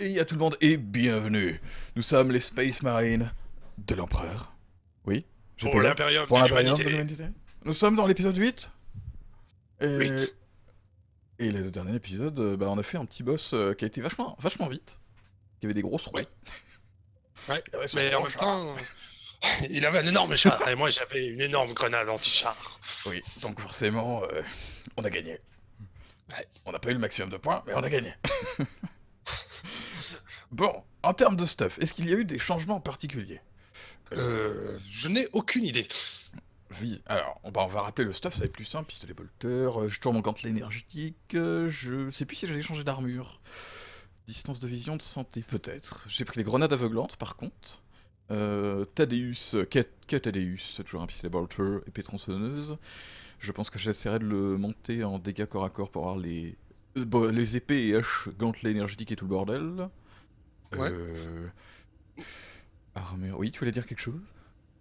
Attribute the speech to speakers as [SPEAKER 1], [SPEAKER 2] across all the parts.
[SPEAKER 1] Et à tout le monde et bienvenue. Nous sommes les Space Marines de l'Empereur. Oui
[SPEAKER 2] Pour l'Imperium
[SPEAKER 1] Pour
[SPEAKER 2] de
[SPEAKER 1] l'Imperium de
[SPEAKER 2] l'humanité.
[SPEAKER 1] Nous sommes dans l'épisode 8. Et...
[SPEAKER 2] Huit.
[SPEAKER 1] Et le dernier épisode, euh, bah, on a fait un petit boss euh, qui a été vachement, vachement vite. Qui avait des grosses roues.
[SPEAKER 2] Ouais. Mais en même temps, il avait un énorme char et moi j'avais une énorme grenade anti-char.
[SPEAKER 1] Oui, donc forcément, euh, on a gagné.
[SPEAKER 2] Ouais.
[SPEAKER 1] On n'a pas eu le maximum de points, mais on a gagné. bon, en termes de stuff, est-ce qu'il y a eu des changements particuliers?
[SPEAKER 2] Euh, je n'ai aucune idée.
[SPEAKER 1] Oui, alors, on va, on va rappeler le stuff, ça va être plus simple, pistolet bolter, euh, j'ai toujours mon gantelet énergétique, euh, je sais plus si j'allais changer d'armure. Distance de vision, de santé, peut-être. J'ai pris les grenades aveuglantes, par contre. Euh, Thaddeus, c'est toujours un pistolet bolter, épée tronçonneuse. Je pense que j'essaierai de le monter en dégâts corps à corps pour avoir les, euh, bon, les épées et haches, gantelet énergétique et tout le bordel.
[SPEAKER 2] Ouais.
[SPEAKER 1] Euh, Armure, oui, tu voulais dire quelque chose?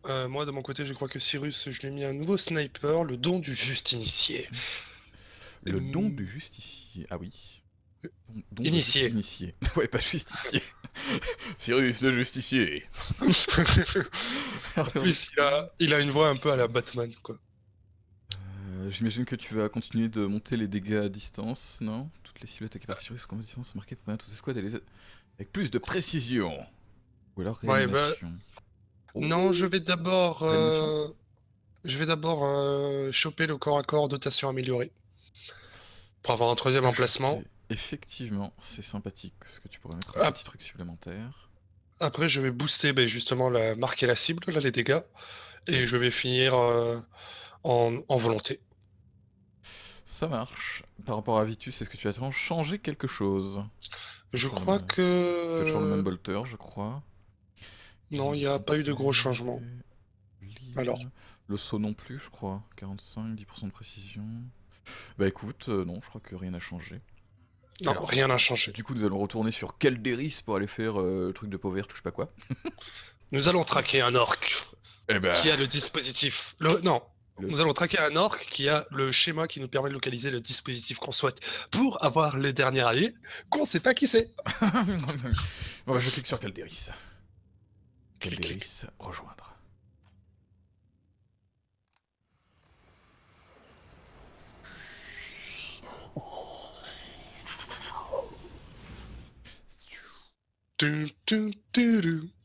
[SPEAKER 2] Euh, moi de mon côté, je crois que Cyrus, je lui ai mis un nouveau sniper, le don du juste initié.
[SPEAKER 1] Le
[SPEAKER 2] Hum.
[SPEAKER 1] don du justicier. Ah oui. Don- don de
[SPEAKER 2] Initié.
[SPEAKER 1] juste Initié. ouais, pas justicier. Cyrus le justicier.
[SPEAKER 2] en plus, il a, il a une voix un peu à la Batman, quoi.
[SPEAKER 1] Euh, J'imagine que tu vas continuer de monter les dégâts à distance, non? Toutes les cibles attaquées par Cyrus comme distance sont marquées pour permettre aux escouades et les... avec plus de précision. Ou alors
[SPEAKER 2] Ouais, bah. Non, je vais d'abord, euh, je vais d'abord euh, choper le corps à corps dotation améliorée pour avoir un troisième emplacement.
[SPEAKER 1] Effectivement, c'est sympathique parce que tu pourrais mettre
[SPEAKER 2] Ah.
[SPEAKER 1] un petit truc supplémentaire.
[SPEAKER 2] Après, je vais booster ben, justement la marque et la cible, là, les dégâts. Et je vais finir euh, en, en volonté.
[SPEAKER 1] Ça marche. Par rapport à Vitus, est-ce que tu attends changer quelque chose?
[SPEAKER 2] Je crois
[SPEAKER 1] Tu as toujours le même
[SPEAKER 2] que.
[SPEAKER 1] bolter, je crois.
[SPEAKER 2] Non, il n'y a pas eu de gros changements.
[SPEAKER 1] Libre.
[SPEAKER 2] Alors.
[SPEAKER 1] Le saut non plus, je crois. 45, 10% de précision. Bah écoute, euh, non, je crois que rien n'a changé.
[SPEAKER 2] Non,
[SPEAKER 1] Alors,
[SPEAKER 2] rien n'a changé.
[SPEAKER 1] Du coup, nous allons retourner sur Calderis pour aller faire euh, le truc de pauvre, touche pas quoi.
[SPEAKER 2] Nous allons traquer un orc
[SPEAKER 1] Eh ben,
[SPEAKER 2] qui a le dispositif. Le... Non,
[SPEAKER 1] Le-
[SPEAKER 2] nous allons traquer un orc qui a le schéma qui nous permet de localiser le dispositif qu'on souhaite pour avoir le dernier allié qu'on sait pas qui c'est.
[SPEAKER 1] bon, bah, je clique sur Calderis. Calderis, rejoindre.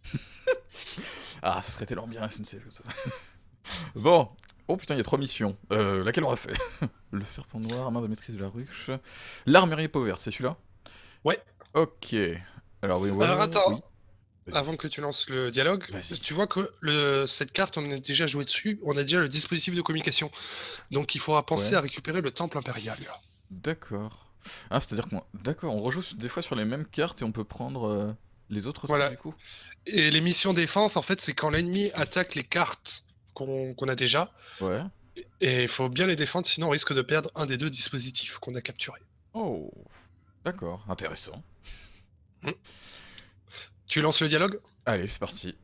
[SPEAKER 1] Ah, ce serait tellement bien, SNCF. ça. bon. Oh putain, il y a trois missions. Euh, laquelle on a fait Le serpent noir, main de maîtrise de la ruche. L'armurier pauvre, c'est celui-là?
[SPEAKER 2] Ouais.
[SPEAKER 1] Ok. Alors, oui, voilà.
[SPEAKER 2] Alors, attends.
[SPEAKER 1] oui.
[SPEAKER 2] Avant que tu lances le dialogue, tu vois que le, cette carte, on a déjà joué dessus, on a déjà le dispositif de communication. Donc il faudra penser
[SPEAKER 1] Ouais.
[SPEAKER 2] à récupérer le temple impérial.
[SPEAKER 1] D'accord. Ah, c'est-à-dire qu'on. D'accord, on rejoue des fois sur les mêmes cartes et on peut prendre euh, les autres
[SPEAKER 2] Voilà.
[SPEAKER 1] trucs, du coup?
[SPEAKER 2] Et les missions défense, en fait, c'est quand l'ennemi attaque les cartes qu'on a déjà.
[SPEAKER 1] Ouais.
[SPEAKER 2] Et il faut bien les défendre, sinon on risque de perdre un des deux dispositifs qu'on a capturés.
[SPEAKER 1] Oh. D'accord, intéressant.
[SPEAKER 2] Tu lances le dialogue?
[SPEAKER 1] Allez, c'est parti.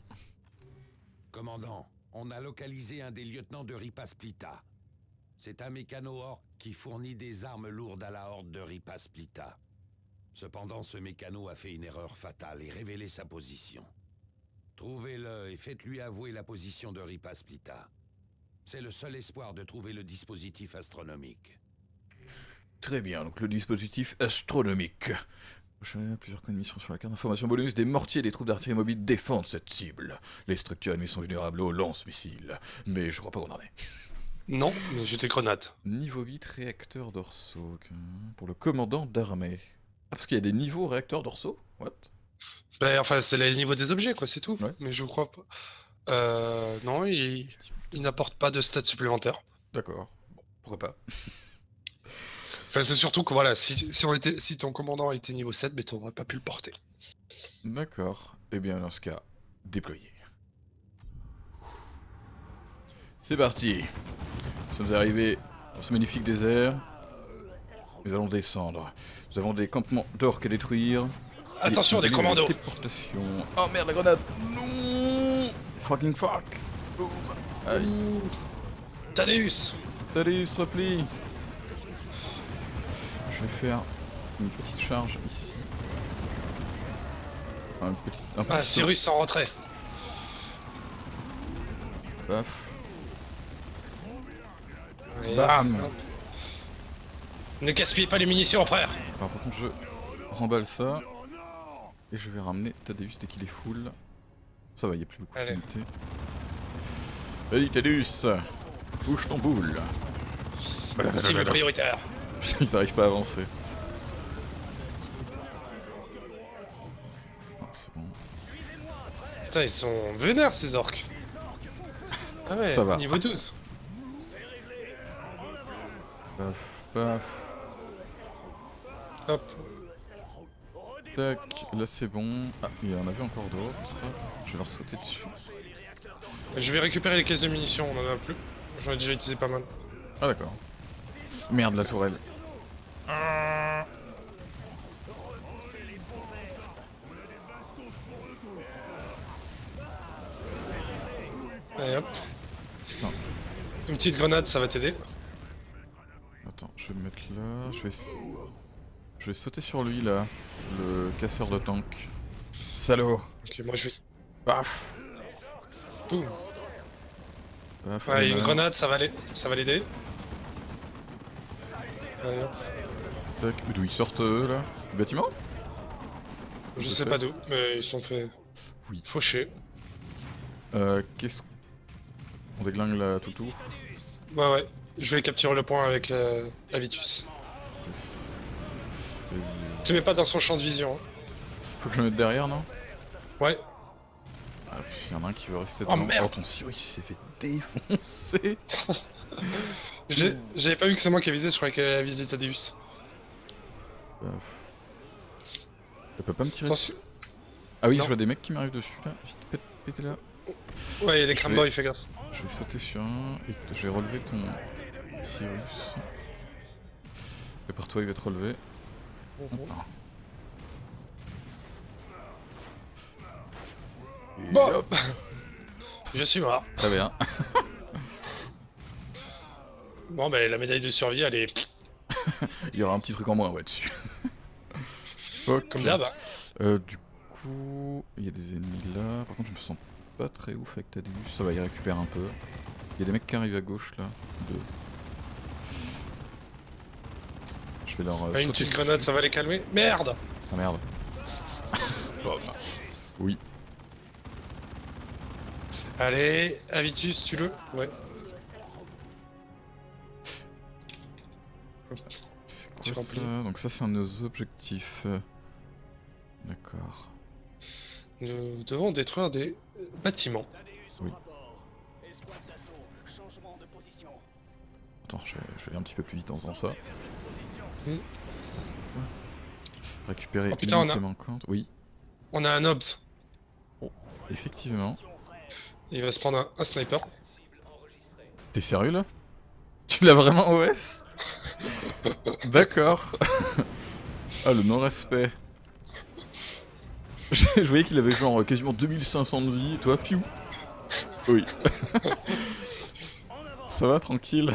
[SPEAKER 3] Commandant, on a localisé un des lieutenants de Ripasplita. C'est un mécano-orc qui fournit des armes lourdes à la horde de Ripasplita. Cependant, ce mécano a fait une erreur fatale et révélé sa position. Trouvez-le et faites-lui avouer la position de Ripasplita. C'est le seul espoir de trouver le dispositif astronomique.
[SPEAKER 1] Très bien, donc le dispositif astronomique. J'ai plusieurs conditions sur la carte d'information bonus. Des mortiers et des troupes d'artillerie mobile défendent cette cible. Les structures ennemies sont vulnérables aux lance-missiles. Mais je crois pas qu'on en ait.
[SPEAKER 2] Non, des grenades.
[SPEAKER 1] Niveau 8, réacteurs dorsaux. Pour le commandant d'armée. Ah, parce qu'il y a des niveaux réacteurs dorsaux What?
[SPEAKER 2] Ben, enfin, c'est le niveau des objets, quoi, c'est tout.
[SPEAKER 1] Ouais.
[SPEAKER 2] Mais je crois pas. Euh, non, il, il n'apporte pas de stats supplémentaires.
[SPEAKER 1] D'accord. Bon, pourquoi pas
[SPEAKER 2] Enfin, c'est surtout que voilà, si, si, on était, si ton commandant était niveau 7, ben, t'aurais pas pu le porter.
[SPEAKER 1] D'accord. Eh bien, dans ce cas, déployer. C'est parti. Nous sommes arrivés dans ce magnifique désert. Nous allons descendre. Nous avons des campements d'orques à détruire.
[SPEAKER 2] Attention, des commandos.
[SPEAKER 1] Oh merde, la grenade Non Fucking fuck Boum. Aïe.
[SPEAKER 2] Thaddeus
[SPEAKER 1] se replie Je vais faire une petite charge ici. Un petit. Un
[SPEAKER 2] Ah,
[SPEAKER 1] petit
[SPEAKER 2] Cyrus en retrait.
[SPEAKER 1] Paf.
[SPEAKER 2] Et
[SPEAKER 1] Bam.
[SPEAKER 2] Ne gaspillez pas les munitions, frère
[SPEAKER 1] par contre je remballe ça. Et je vais ramener Tadeus dès qu'il est full. Ça va, il y a plus beaucoup d'unités. Vas-y Tadeus Bouge ton boule
[SPEAKER 2] Cible prioritaire.
[SPEAKER 1] Ils arrivent pas à avancer. Ah, c'est bon.
[SPEAKER 2] Putain, ils sont vénères ces orques. Ah ouais,
[SPEAKER 1] Ça va.
[SPEAKER 2] niveau 12.
[SPEAKER 1] Paf, paf,
[SPEAKER 2] Hop.
[SPEAKER 1] Tac. Là c'est bon. Ah, il y en avait encore d'autres. Je vais leur sauter dessus.
[SPEAKER 2] Je vais récupérer les caisses de munitions, on en a plus. J'en ai déjà utilisé pas mal.
[SPEAKER 1] Ah d'accord. Merde la tourelle.
[SPEAKER 2] Allez hop.
[SPEAKER 1] Putain.
[SPEAKER 2] Une petite grenade, ça va t'aider.
[SPEAKER 1] Attends, je vais me mettre là. Je vais, je vais sauter sur lui là, le casseur de tank. Salaud.
[SPEAKER 2] Ok, moi je vais.
[SPEAKER 1] Paf.
[SPEAKER 2] Boum.
[SPEAKER 1] Paf.
[SPEAKER 2] Ouais, une grenade, ça va l'aider. Ça va l'aider. Allez, hop.
[SPEAKER 1] Tac. Mais D'où ils sortent eux là? Du bâtiment?
[SPEAKER 2] Je sais pas d'où, mais ils sont fait
[SPEAKER 1] Oui.
[SPEAKER 2] faucher.
[SPEAKER 1] Euh, qu'est-ce On déglingue là tout le tour?
[SPEAKER 2] Ouais, ouais. Je vais capturer le point avec euh, Avitus.
[SPEAKER 1] Yes. Vas-y.
[SPEAKER 2] Tu mets pas dans son champ de vision. hein.
[SPEAKER 1] Faut que je me mette derrière, non?
[SPEAKER 2] Ouais.
[SPEAKER 1] Ah, il y en a un qui veut rester
[SPEAKER 2] Oh, merde.
[SPEAKER 1] Oh, ton Cyrus il s'est fait défoncer
[SPEAKER 2] J'avais pas vu que c'est moi qui avisé, je croyais qu'elle avait visé Tadeus.
[SPEAKER 1] Paf. Elle peut pas me tirer
[SPEAKER 2] Attention.
[SPEAKER 1] Ah oui,
[SPEAKER 2] Non.
[SPEAKER 1] je vois des mecs qui m'arrivent dessus là. Vite, pète, pétez là.
[SPEAKER 2] Ouais, il y a des
[SPEAKER 1] Je
[SPEAKER 2] cramboys,
[SPEAKER 1] vais-
[SPEAKER 2] fais gaffe.
[SPEAKER 1] Je vais sauter sur un et je vais relever ton Cyrus. Et par toi il va te relever.
[SPEAKER 2] Bon.
[SPEAKER 1] hop,
[SPEAKER 2] Je suis mort.
[SPEAKER 1] très bien.
[SPEAKER 2] Bon, bah la médaille de survie, elle est
[SPEAKER 1] Il y aura un petit truc en moins ouais dessus.
[SPEAKER 2] Comme d'hab. hein.
[SPEAKER 1] Euh, du coup, il y a des ennemis là. Par contre, je me sens pas très ouf avec Tadeus. Ça va, il récupère un peu. Il y a des mecs qui arrivent à gauche là. Deux. Je vais leur. euh,
[SPEAKER 2] Ah, une petite grenade, ça va les calmer. Merde
[SPEAKER 1] Ah merde. Bom. Oui.
[SPEAKER 2] Allez, Avitus, tu le Ouais.
[SPEAKER 1] C'est quoi ça? Donc ça c'est un de nos objectifs. D'accord.
[SPEAKER 2] Nous devons détruire des euh, bâtiments.
[SPEAKER 1] Attends, je vais, je vais aller un petit peu plus vite en faisant ça.
[SPEAKER 2] Hmm.
[SPEAKER 1] Récupérer
[SPEAKER 2] Oh, putain, on
[SPEAKER 1] l'unité
[SPEAKER 2] a-
[SPEAKER 1] manquante. Oui,
[SPEAKER 2] On a un Obs.
[SPEAKER 1] effectivement.
[SPEAKER 2] Il va se prendre un, un sniper.
[SPEAKER 1] T'es sérieux là? Tu l'as vraiment OS D'accord. ah le non-respect. je voyais qu'il avait genre quasiment 2500 de vie, et toi, piou? Oui. Ça va, tranquille?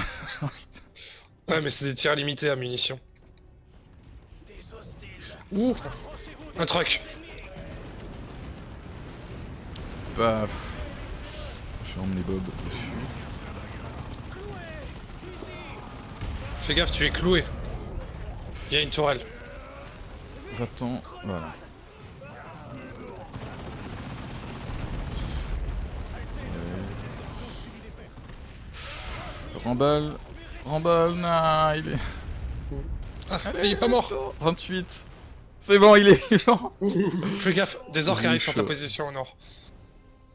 [SPEAKER 2] Ouais, mais c'est des tirs limités à munitions. Ouh Un truck
[SPEAKER 1] Paf. Je vais emmener Bob dessus.
[SPEAKER 2] Fais gaffe, tu es cloué. Il y a une tourelle.
[SPEAKER 1] Va-t'en. Voilà. Ouais. Remballe. Remballe, nah, il est.
[SPEAKER 2] Ah, il est pas mort
[SPEAKER 1] 28. C'est bon, il est vivant.
[SPEAKER 2] Fais gaffe, des orques arrivent sur ta position au nord.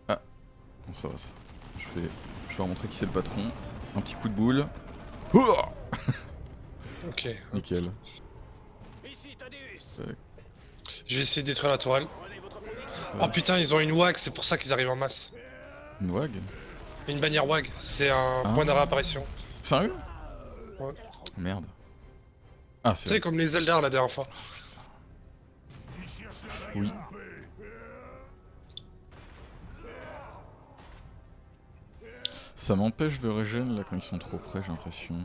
[SPEAKER 1] Bon, ça va, ça. Je vais, je vais leur montrer qui c'est le patron. Un petit coup de boule.
[SPEAKER 2] Ok.
[SPEAKER 1] Nickel.
[SPEAKER 2] Je vais essayer de détruire la tourelle.
[SPEAKER 1] Ouais.
[SPEAKER 2] Oh putain, ils ont une WAG, c'est pour ça qu'ils arrivent en masse.
[SPEAKER 1] Une wag?
[SPEAKER 2] Une bannière WAG, c'est un
[SPEAKER 1] Ah.
[SPEAKER 2] point de réapparition.
[SPEAKER 1] Sérieux?
[SPEAKER 2] Ouais.
[SPEAKER 1] Merde. Ah,
[SPEAKER 2] Tu sais,
[SPEAKER 1] c'est
[SPEAKER 2] comme les Eldar la dernière fois.
[SPEAKER 1] Oui. Ça m'empêche de régène là quand ils sont trop près, j'ai l'impression.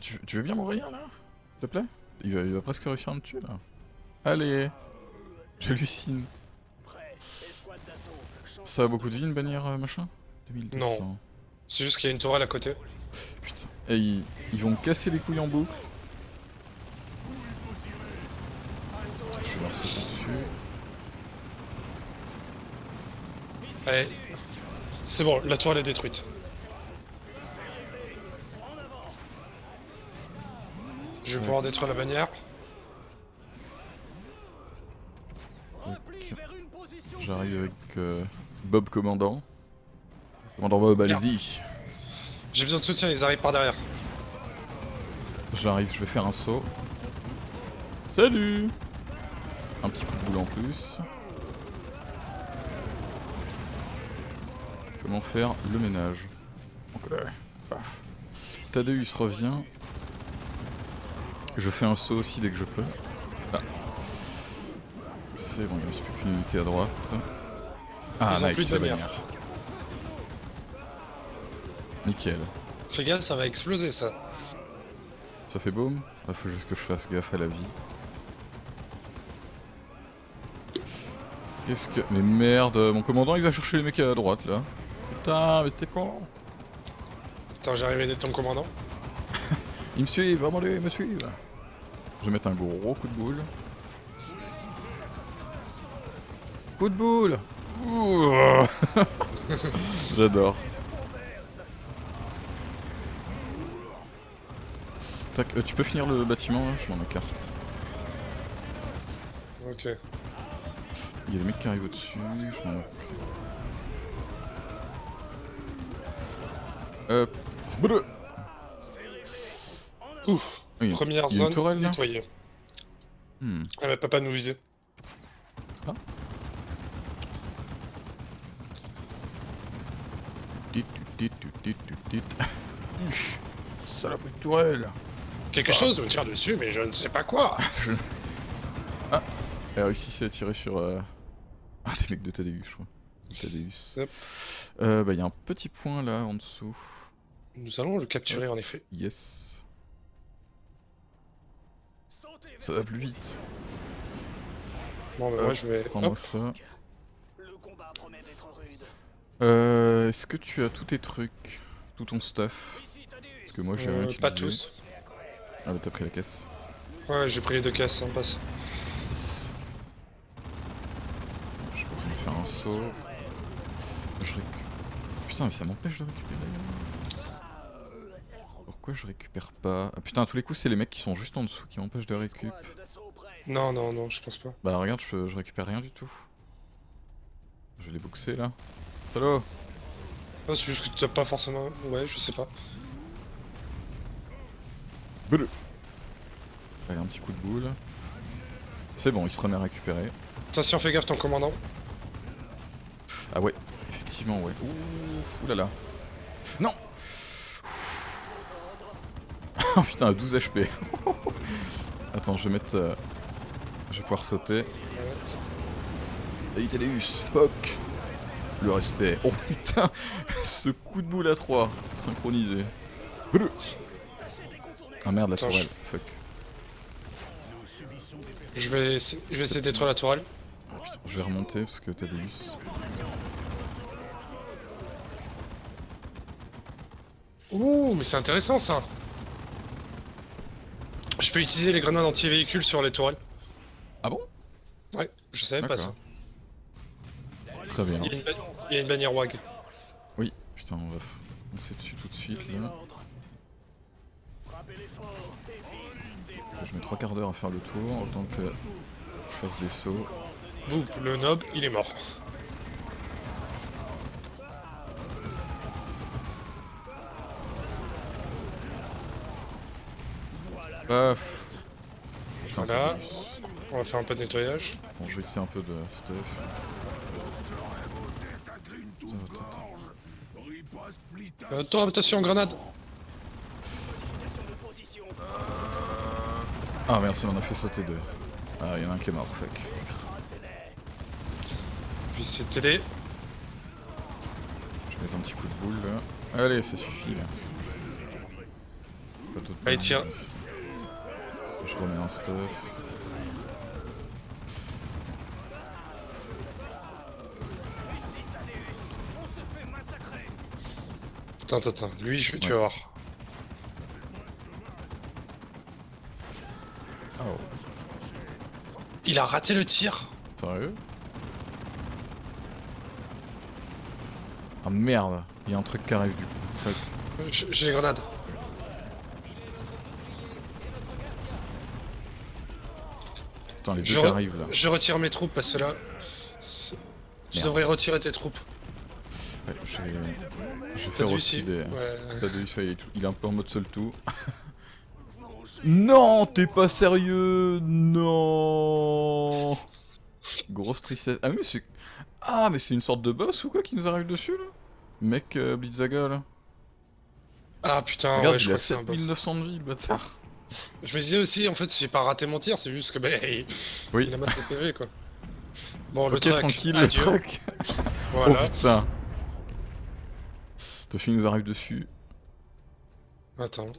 [SPEAKER 1] Tu, tu veux bien mourir là? S'il te plaît? Il va, il va presque réussir à me tuer là. Allez J'hallucine. Ça a beaucoup de vie une bannière euh, machin? 2200.
[SPEAKER 2] Non. C'est juste qu'il y a une tourelle à côté.
[SPEAKER 1] Putain. Et ils, ils vont me casser les couilles en boucle. Je vais leur sauter dessus.
[SPEAKER 2] Allez. C'est bon, la tourelle est détruite. Je vais
[SPEAKER 1] Ouais.
[SPEAKER 2] pouvoir détruire la bannière.
[SPEAKER 1] J'arrive avec euh, Bob commandant. Commandant Bob, allez-y.
[SPEAKER 2] J'ai besoin de soutien, ils arrivent par derrière.
[SPEAKER 1] J'arrive, je vais faire un saut. Salut Un petit coup de boule en plus. Comment faire le ménage paf. Tadeus revient. Je fais un saut aussi dès que je peux. Ah. C'est bon, il ne reste plus qu'une unité à droite. Ah,
[SPEAKER 2] Ils
[SPEAKER 1] nice, la
[SPEAKER 2] bannière.
[SPEAKER 1] Nickel.
[SPEAKER 2] Fais gaffe, ça va exploser ça.
[SPEAKER 1] Ça fait boum Il faut juste que je fasse gaffe à la vie. Qu'est-ce que... Mais merde, mon commandant il va chercher les mecs à droite là. Putain, mais t'es con
[SPEAKER 2] j'ai arrivé d'être ton commandant.
[SPEAKER 1] Ils me suivent, vraiment les me suivent Je vais mettre un gros coup de boule. Coup de boule. J'adore. Tac, euh, tu peux finir le bâtiment là Je m'en écarte.
[SPEAKER 2] Ok.
[SPEAKER 1] Il y a des mecs qui arrivent au-dessus, je m'en occupe. Bleu
[SPEAKER 2] Ouf.
[SPEAKER 1] Oui,
[SPEAKER 2] Première zone
[SPEAKER 1] tourelle,
[SPEAKER 2] nettoyée.
[SPEAKER 1] hmm.
[SPEAKER 2] Elle va pas nous viser.
[SPEAKER 1] Saloperie de tourelle
[SPEAKER 2] Quelque chose me tire dessus, mais je ne sais pas quoi.
[SPEAKER 1] Elle a réussi à tirer sur euh, un des mecs de Tadeus, je crois. Tadeus. Euh, bah, il y a un petit point là en dessous.
[SPEAKER 2] Nous allons le capturer en effet.
[SPEAKER 1] Yes. Ça va plus vite.
[SPEAKER 2] Bon, bah,
[SPEAKER 1] Hop,
[SPEAKER 2] moi je vais.
[SPEAKER 1] Prends-moi ça. Euh, Est-ce que tu as tous tes trucs? Tout ton stuff? Parce que moi j'ai rien
[SPEAKER 2] Euh,
[SPEAKER 1] utilisé.
[SPEAKER 2] pas tous.
[SPEAKER 1] Ah bah t'as pris la caisse.
[SPEAKER 2] Ouais, j'ai pris les deux casses, hein, passe.
[SPEAKER 1] Je de faire un saut. Je récu... Putain mais ça m'empêche de récupérer. Pourquoi je récupère pas Ah putain à tous les coups c'est les mecs qui sont juste en dessous qui m'empêchent de récup.
[SPEAKER 2] Non, non, non, je pense pas.
[SPEAKER 1] Bah regarde je, je récupère rien du tout. Je vais les boxer là. Salut
[SPEAKER 2] Non, c'est juste que tu t'as pas forcément. Ouais, je sais pas.
[SPEAKER 1] Bleu Allez un petit coup de boule. C'est bon il se remet à récupérer.
[SPEAKER 2] Attention, fais gaffe, ton commandant.
[SPEAKER 1] Ah ouais, effectivement ouais. Ouh, oulala. Non Oh putain, 12 HP. Attends, je vais mettre... euh, Je vais pouvoir sauter. Aïtaleus, Poc Le respect. Oh putain Ce coup de boule à 3, synchronisé. Ah merde, la
[SPEAKER 2] Attends,
[SPEAKER 1] tourelle, fuck.
[SPEAKER 2] Je vais, je vais essayer de détruire la tourelle.
[SPEAKER 1] Oh, putain, je vais remonter parce que Tadeus...
[SPEAKER 2] Ouh, mais c'est intéressant ça. Je peux utiliser les grenades anti-véhicules sur les tourelles.
[SPEAKER 1] Ah bon?
[SPEAKER 2] Ouais, je savais pas ça.
[SPEAKER 1] Très bien.
[SPEAKER 2] Il y, a une ba- il y a une bannière WAG.
[SPEAKER 1] Oui, putain, on va foncer dessus tout de suite là. Je mets trois quarts d'heure à faire le tour, autant que je fasse des sauts.
[SPEAKER 2] Boum, le nob, il est mort.
[SPEAKER 1] Paf Putain,
[SPEAKER 2] Voilà. On va faire un peu de nettoyage.
[SPEAKER 1] Bon, je vais utiliser un peu de stuff. Attends, attends, attends.
[SPEAKER 2] Euh, Attends, attention, grenade
[SPEAKER 1] Ah merci, on en a fait sauter deux. Ah, il y en a un qui est mort, fuck.
[SPEAKER 2] Je vais essayer de t'aider.
[SPEAKER 1] Je vais mettre un petit coup de boule là. Allez, ça suffit là. Pas
[SPEAKER 2] Allez, tire.
[SPEAKER 1] merci je remets un stuff.
[SPEAKER 2] Attends, attends, lui, je... vais
[SPEAKER 1] ouais. Oh.
[SPEAKER 2] Il a raté le tir
[SPEAKER 1] Sérieux Ah merde, il y a un truc qui arrive du coup.
[SPEAKER 2] Euh, j'ai les grenades.
[SPEAKER 1] Les deux
[SPEAKER 2] Je,
[SPEAKER 1] qui arrivent là.
[SPEAKER 2] je retire mes troupes parce que là. Tu devrais retirer tes troupes.
[SPEAKER 1] Ouais, j'ai fait aussi des...
[SPEAKER 2] Ouais.
[SPEAKER 1] Dû il est, un peu en mode seul tout. non, t'es pas sérieux Non Grosse tristesse. Ah mais c'est... Ah mais c'est une sorte de boss ou quoi qui nous arrive dessus là? Mec euh, Blitzaga là.
[SPEAKER 2] Ah putain,
[SPEAKER 1] Regarde,
[SPEAKER 2] ouais, je
[SPEAKER 1] il
[SPEAKER 2] crois
[SPEAKER 1] a
[SPEAKER 2] que c'est un boss.
[SPEAKER 1] 7900 de vie le bâtard.
[SPEAKER 2] Je me disais aussi, en fait, j'ai pas raté mon tir, c'est juste que bah, il,
[SPEAKER 1] Oui.
[SPEAKER 2] il amasse des PV quoi. Bon, le truc,
[SPEAKER 1] tranquille
[SPEAKER 2] adieu.
[SPEAKER 1] le truc.
[SPEAKER 2] Voilà.
[SPEAKER 1] Oh putain. Toshi nous arrive dessus.
[SPEAKER 2] Attends.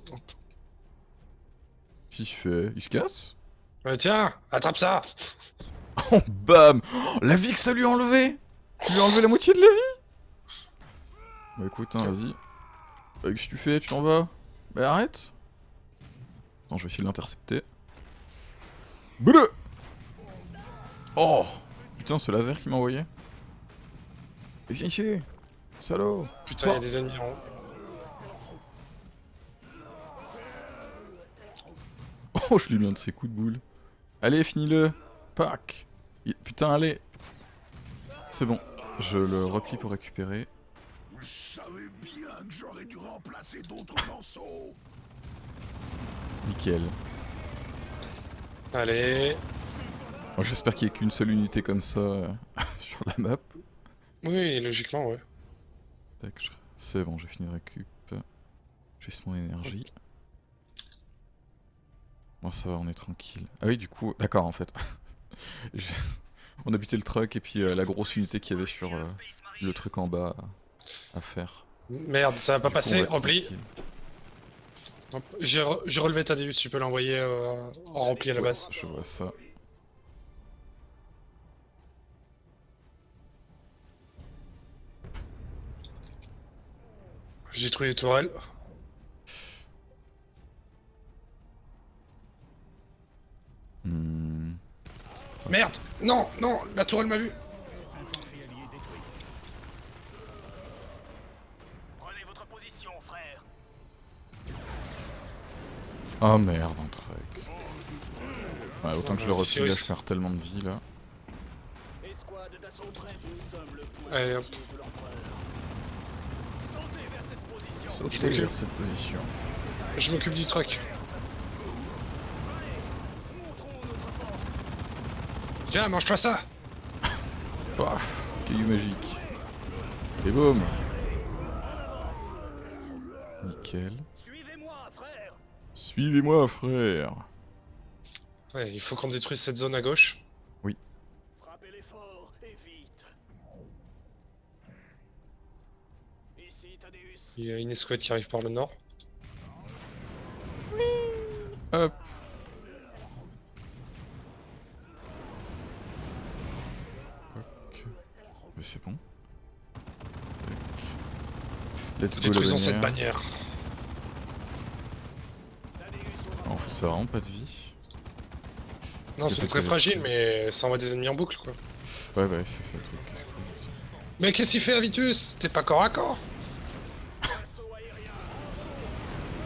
[SPEAKER 1] Qu'est-ce qu'il fait? Il se casse?
[SPEAKER 2] Euh, tiens, attrape ça
[SPEAKER 1] Oh bam Oh, La vie que ça lui a enlevé Tu lui as enlevé la moitié de la vie? Bah écoute, hein, vas-y. Bah, Qu'est-ce que tu fais? Tu t'en vas? Bah arrête Attends, je vais essayer de l'intercepter. Bleu Oh Putain, ce laser qui m'a envoyé. Et viens ici Salaud
[SPEAKER 2] Putain, il y a des ennemis en haut.
[SPEAKER 1] Oh, je lui ai mis un de ses coups de boule. Allez, finis-le Pac Il- Putain, allez C'est bon. Je le replie pour récupérer.
[SPEAKER 3] Vous savez bien que j'aurais dû remplacer d'autres morceaux.
[SPEAKER 1] Nickel.
[SPEAKER 2] Allez.
[SPEAKER 1] Bon, J'espère qu'il n'y ait qu'une seule unité comme ça euh, sur la map.
[SPEAKER 2] Oui, logiquement, ouais.
[SPEAKER 1] Je- C'est bon, j'ai fini de récup. Juste mon énergie. Bon, ça va, on est tranquille. Ah oui, du coup, d'accord en fait. J'ai- on a buté le truck et puis euh, la grosse unité qu'il y avait sur euh, le truc en bas à, faire.
[SPEAKER 2] Merde, ça va pas passer, rempli. J'ai re- relevé Tadeus, tu peux l'envoyer euh, en rempli à la base.
[SPEAKER 1] Je vois ça.
[SPEAKER 2] J'ai détruit les tourelles.
[SPEAKER 1] Hmm.
[SPEAKER 2] Merde Non, non, la tourelle m'a vu
[SPEAKER 1] Oh merde, un truc. Ouais, autant que je le retire, je faire tellement de vie là.
[SPEAKER 2] Allez, hop.
[SPEAKER 4] de l'empereur. Sautez vers cette position.
[SPEAKER 1] Sautez
[SPEAKER 2] t'occupe.
[SPEAKER 1] vers cette position.
[SPEAKER 2] Je m'occupe du truck. Tiens, mange-toi ça
[SPEAKER 1] Paf Caillou magique. Et boum Nickel.
[SPEAKER 4] Suivez-moi, frère.
[SPEAKER 2] Ouais, il faut qu'on détruise cette zone à gauche.
[SPEAKER 4] Frappez-les fort et vite. Ici, Tadeus.
[SPEAKER 2] Il y a une escouade qui arrive par le nord.
[SPEAKER 1] Hop Ok. Mais c'est bon. Let's
[SPEAKER 2] Détruisons cette
[SPEAKER 1] bannière.
[SPEAKER 2] bannière.
[SPEAKER 1] En fait, ça a vraiment pas de vie.
[SPEAKER 2] Non,
[SPEAKER 1] C'est
[SPEAKER 2] très fragile, mais ça envoie des ennemis en boucle, quoi.
[SPEAKER 1] Ouais, ouais, c'est ça le truc. Qu'est-ce que... putain.
[SPEAKER 2] Mais qu'est-ce qu'il fait, Avitus T'es pas corps à corps?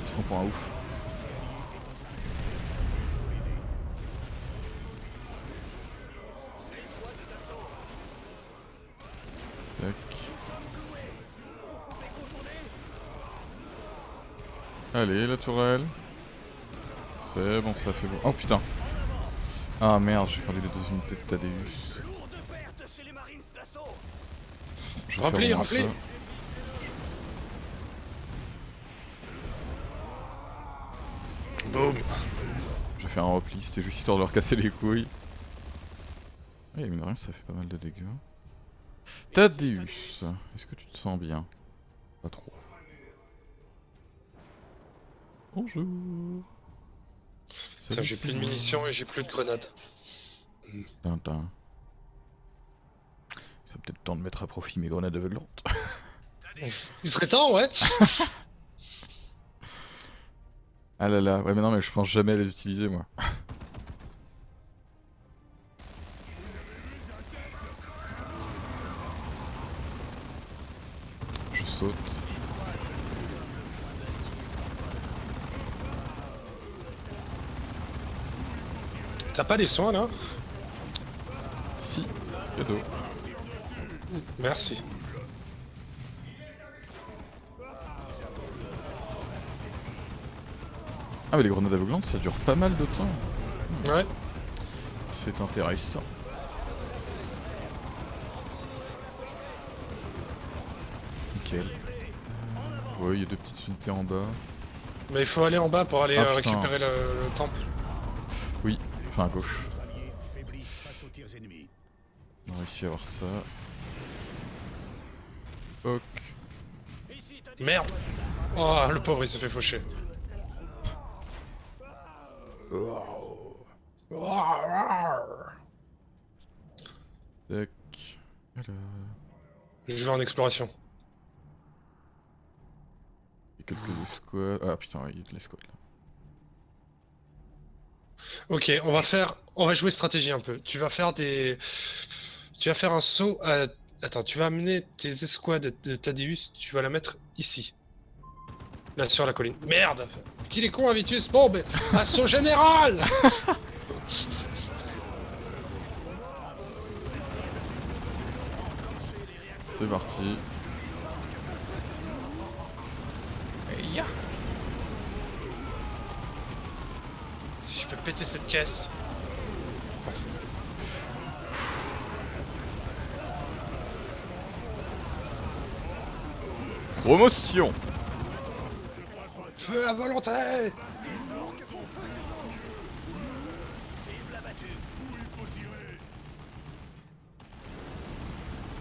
[SPEAKER 1] Il se rend pour un ouf. Tac. Allez, la tourelle. C'est bon, ça fait bon. Oh putain. Ah merde, j'ai perdu les deux unités de Tadeus. Je
[SPEAKER 2] Remplis. Boum
[SPEAKER 1] Je vais faire un repli, c'était juste histoire de leur casser les couilles. Ouais, mine de rien, ça fait pas mal de dégâts. Tadeus, est-ce que tu te sens bien? Pas trop. Bonjour.
[SPEAKER 2] J'ai plus de munitions et j'ai plus de grenades.
[SPEAKER 1] C'est peut-être temps de mettre à profit mes grenades aveuglantes.
[SPEAKER 2] Il serait temps, ouais.
[SPEAKER 1] Ah là là, ouais mais non mais je pense jamais à les utiliser moi.
[SPEAKER 2] T'as pas les soins là
[SPEAKER 1] Si, cadeau.
[SPEAKER 2] Merci.
[SPEAKER 1] Ah mais les grenades aveuglantes ça dure pas mal de temps.
[SPEAKER 2] Ouais.
[SPEAKER 1] C'est intéressant. Nickel. Euh, Ouais, il y a deux petites unités en bas.
[SPEAKER 2] Mais il faut aller en bas pour aller
[SPEAKER 1] Ah,
[SPEAKER 2] euh, récupérer le, le temple.
[SPEAKER 1] Enfin à gauche. On a réussi à avoir ça. Ok.
[SPEAKER 2] Merde Oh, le pauvre, il s'est fait faucher.
[SPEAKER 1] Tac.
[SPEAKER 2] Je vais en exploration.
[SPEAKER 1] Il y a quelques escouades. Ah putain, il y a de l'escouade là.
[SPEAKER 2] Ok, on va faire, on va jouer stratégie un peu. Tu vas faire des, tu vas faire un saut. À... Attends, tu vas amener tes escouades de Thaddeus. Tu vas la mettre ici, là sur la colline. Merde Qu'il est con, Avitus. Bon, mais assaut général.
[SPEAKER 1] C'est parti.
[SPEAKER 2] Je peux péter cette caisse.
[SPEAKER 1] Promotion
[SPEAKER 2] Feu à volonté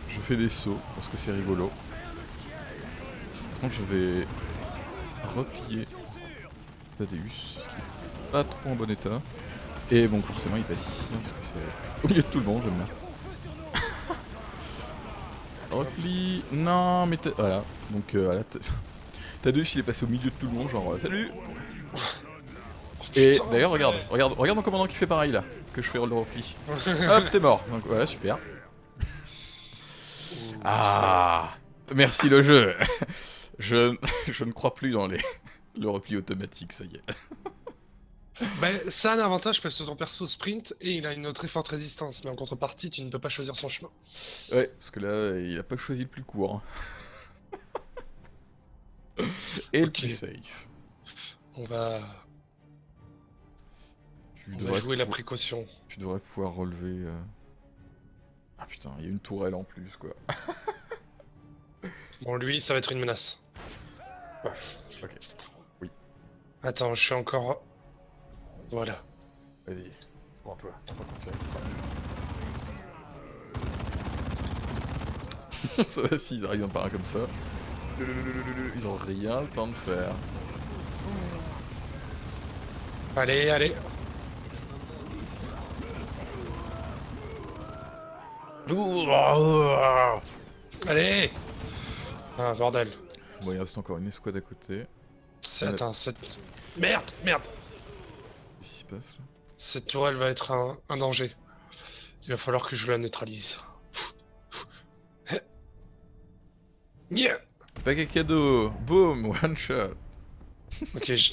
[SPEAKER 1] Je fais des sauts parce que c'est rigolo. Par contre, je vais replier Thaddeus, ce qui est pas trop en bon état. Et bon, forcément, il passe ici, hein, parce que c'est au milieu de tout le monde, j'aime bien. Repli. Non, mais voilà. Donc euh, voilà. t'as- Thaddeus, il est passé au milieu de tout le monde, genre euh, salut. Et d'ailleurs, regarde, regarde, regarde mon commandant qui fait pareil là, que je fais le repli. Hop, t'es mort. Donc voilà, super. Ah, merci le jeu. Je, je ne crois plus dans les le repli automatique, ça y est.
[SPEAKER 2] Ben, ça a un avantage parce que ton perso sprint et il a une très forte résistance. Mais en contrepartie, tu ne peux pas choisir son chemin.
[SPEAKER 1] Ouais, parce que là, il a pas choisi le plus court. Et le plus safe.
[SPEAKER 2] On va,
[SPEAKER 1] Tu
[SPEAKER 2] on va
[SPEAKER 1] devrais,
[SPEAKER 2] jouer la précaution.
[SPEAKER 1] tu devrais pouvoir relever. euh, Ah putain, il y a une tourelle en plus quoi.
[SPEAKER 2] Bon, lui, ça va être une menace.
[SPEAKER 1] Ok,
[SPEAKER 2] Attends, je suis encore. Voilà.
[SPEAKER 1] vas-y, prends-toi. ça va s'ils arrivent par un comme ça. Ils ont rien le temps de faire.
[SPEAKER 2] Allez, allez. Allez Ah, bordel.
[SPEAKER 1] Bon, il reste encore une escouade à côté.
[SPEAKER 2] C'est-
[SPEAKER 1] Ouais.
[SPEAKER 2] Attends, cette... Merde, merde
[SPEAKER 1] passe là
[SPEAKER 2] Cette tourelle va être un, un danger. Il va falloir que je la neutralise. Nya
[SPEAKER 1] Paquet cadeau, boum, one shot.
[SPEAKER 2] Ok, je,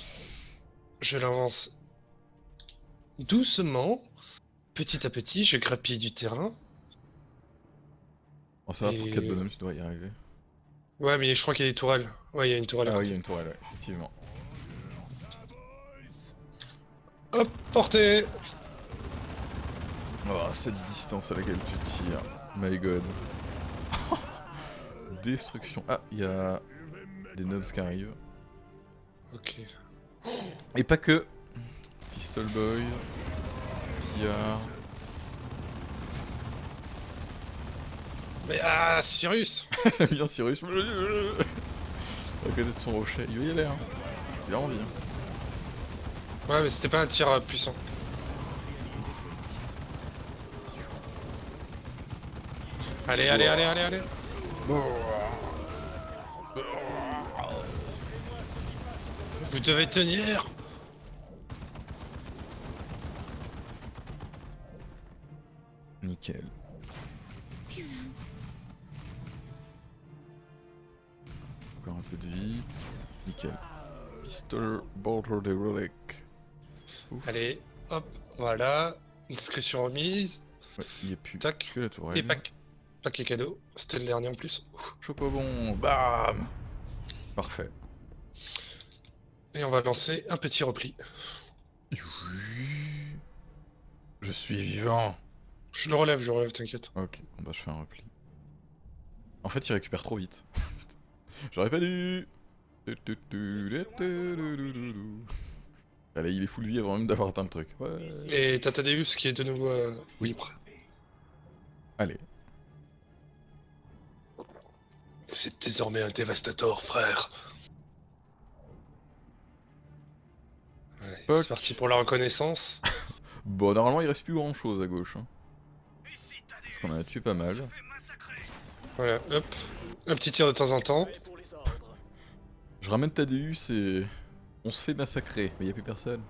[SPEAKER 2] je l'avance doucement, petit à petit, je grappille du terrain.
[SPEAKER 1] Bon, ça va pour
[SPEAKER 2] Et-
[SPEAKER 1] 4 bonhommes, tu dois y arriver.
[SPEAKER 2] Ouais, mais je crois qu'il y a des tourelles. Ouais, il y a une tourelle. à
[SPEAKER 1] Ah oui, il y a une tourelle, ouais, effectivement.
[SPEAKER 2] Hop, portée
[SPEAKER 1] Oh, cette distance à laquelle tu tires. My god. Destruction. Ah, il y a des nobs qui arrivent.
[SPEAKER 2] Ok.
[SPEAKER 1] Et pas que. Pistol Boy. Pillard.
[SPEAKER 2] Mais ah, Cyrus
[SPEAKER 1] bien Cyrus. À côté de son rocher. Il veut y aller, hein. Il a envie. hein.
[SPEAKER 2] Ouais, mais c'était pas un tir euh, puissant. Allez, allez, allez, allez, allez. Vous devez tenir.
[SPEAKER 1] Nickel. Encore un peu de vie. Nickel. Pistol Border the Relic. Ouf.
[SPEAKER 2] Allez, hop, voilà. Discrétion remise.
[SPEAKER 1] Ouais, il n'y a plus
[SPEAKER 2] Tac.
[SPEAKER 1] que la tourelle.
[SPEAKER 2] Et pack. Paquet cadeau. C'était le dernier en plus.
[SPEAKER 1] Chope au bon, bam Parfait.
[SPEAKER 2] Et on va lancer un petit repli.
[SPEAKER 1] Je suis vivant.
[SPEAKER 2] Je le relève, je le relève, t'inquiète.
[SPEAKER 1] Ok, bon bah je fais un repli. En fait, il récupère trop vite. J'aurais pas dû. Allez, il est full vie avant même d'avoir atteint le truc. Ouais.
[SPEAKER 2] Et t'as Tadeus qui est de nouveau euh,
[SPEAKER 1] Oui.
[SPEAKER 2] libre.
[SPEAKER 1] Allez.
[SPEAKER 2] Vous êtes désormais un dévastateur, frère. Ouais, c'est parti pour la reconnaissance.
[SPEAKER 1] Bon, normalement, il reste plus grand chose à gauche. hein. Parce qu'on en a tué pas mal.
[SPEAKER 2] Voilà, hop. Un petit tir de temps en temps.
[SPEAKER 1] Je ramène Tadeus et. On se fait massacrer, mais y a plus personne.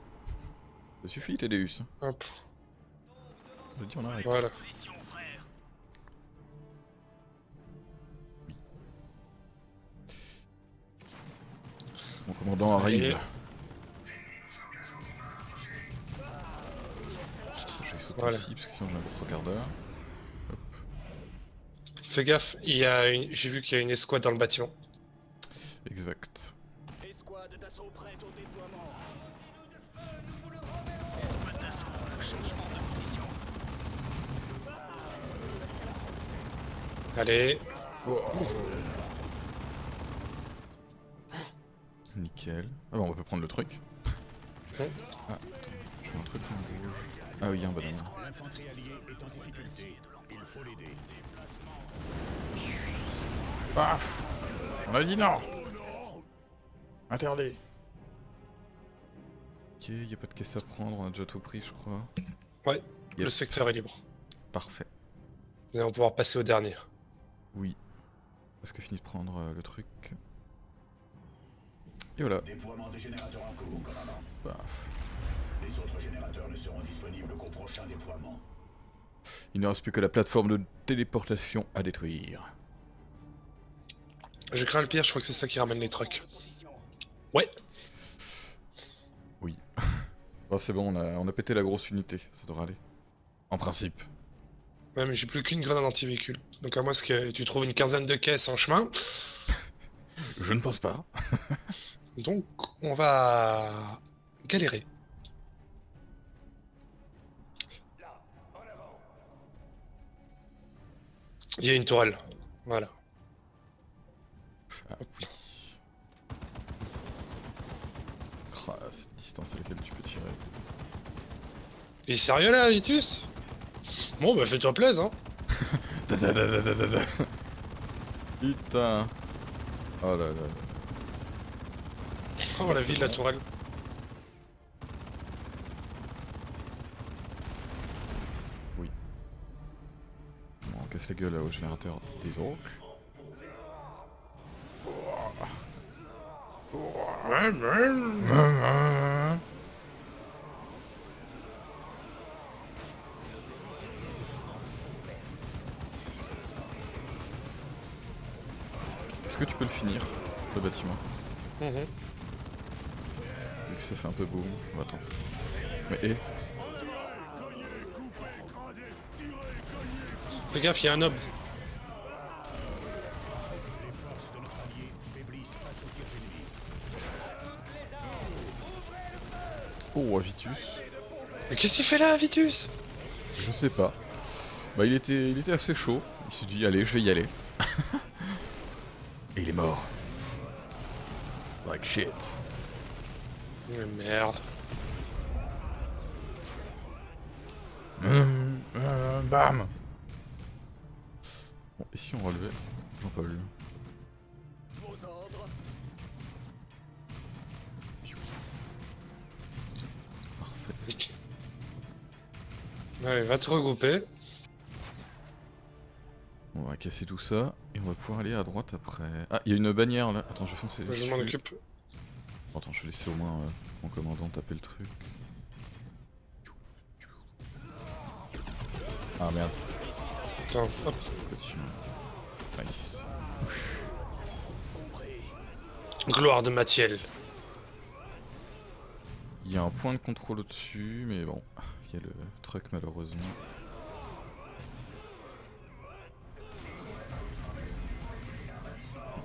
[SPEAKER 1] Ça suffit, Tadeus.
[SPEAKER 2] Hop,
[SPEAKER 1] Je dis, on arrête.
[SPEAKER 2] voilà.
[SPEAKER 1] Mon commandant arrive. Je vais sauter
[SPEAKER 2] Voilà.
[SPEAKER 1] ici parce que sinon j'ai un trois quarts d'heure.
[SPEAKER 2] Fais gaffe, il y a une... j'ai vu qu'il y a une escouade dans le bâtiment.
[SPEAKER 1] Exact.
[SPEAKER 4] Escouade d'assaut prête au déploiement.
[SPEAKER 2] Allez,
[SPEAKER 1] Nickel. Ah bah on peut prendre le truc. Ah, attends, je vois un truc en rouge. Ah oui, il y a un bonhomme.
[SPEAKER 3] L'infanterie alliée est en difficulté. Il faut l'aider.
[SPEAKER 1] Paf On a dit non Interdit Ok, y a pas de caisse à prendre, on a déjà tout pris je crois.
[SPEAKER 2] Ouais, le secteur est libre.
[SPEAKER 1] Parfait.
[SPEAKER 2] Nous allons pouvoir passer au dernier.
[SPEAKER 1] Oui. Parce que fini de prendre euh, le truc. Et voilà.
[SPEAKER 3] Déploiement des générateurs en cours, commandant.
[SPEAKER 1] Paf.
[SPEAKER 3] Les autres générateurs ne seront disponibles qu'au prochain déploiement.
[SPEAKER 1] Il ne reste plus que la plateforme de téléportation à détruire.
[SPEAKER 2] Je crains le pire, je crois que c'est ça qui ramène les trucs. Ouais,
[SPEAKER 1] Bon, c'est bon, on a, on a pété la grosse unité, ça devrait aller. En principe.
[SPEAKER 2] ouais mais j'ai plus qu'une grenade anti-véhicule. Donc à moins que tu trouves une quinzaine de caisses en chemin.
[SPEAKER 1] Je ne pense pas.
[SPEAKER 2] Donc on va galérer. Il y a une tourelle. Voilà.
[SPEAKER 1] Ah oui. Ah, cette distance à laquelle tu peux tirer.
[SPEAKER 2] Il est sérieux là, Vitus? Bon bah fais-toi plaisir, hein.
[SPEAKER 1] Da, da, da, da, da, da, da. Putain. Oh là là là.
[SPEAKER 2] Oh la vie de la tourelle.
[SPEAKER 1] Bon, on casse la gueule là, au générateur des orques. Est-ce que tu peux le finir, le bâtiment
[SPEAKER 2] Mhm.
[SPEAKER 1] Vu que ça fait un peu boum. Oh, attends. Mais eh,
[SPEAKER 2] Fais gaffe, il y a
[SPEAKER 1] Vitus.
[SPEAKER 2] Mais qu'est-ce qu'il fait là, Vitus?
[SPEAKER 1] Je sais pas. Bah, il était, il était assez chaud. Il s'est dit, allez, je vais y aller. Et il est mort. Like shit.
[SPEAKER 2] Mais Merde.
[SPEAKER 1] Hum, euh, bam Bon, et si on relevait? Jean-Paul
[SPEAKER 4] Vos
[SPEAKER 2] Ouais, va te regrouper.
[SPEAKER 1] On va casser tout ça et on va pouvoir aller à droite après. Ah, il y a une bannière là. Attends, je vais foncer.
[SPEAKER 2] Je m'en occupe.
[SPEAKER 1] Attends, je vais laisser au moins euh, mon commandant taper le truc. Ah merde,
[SPEAKER 2] Attends, hop.
[SPEAKER 1] Nice.
[SPEAKER 2] Gloire de Mathiel.
[SPEAKER 1] Il y a un point de contrôle au-dessus, mais bon, il y a le truc malheureusement.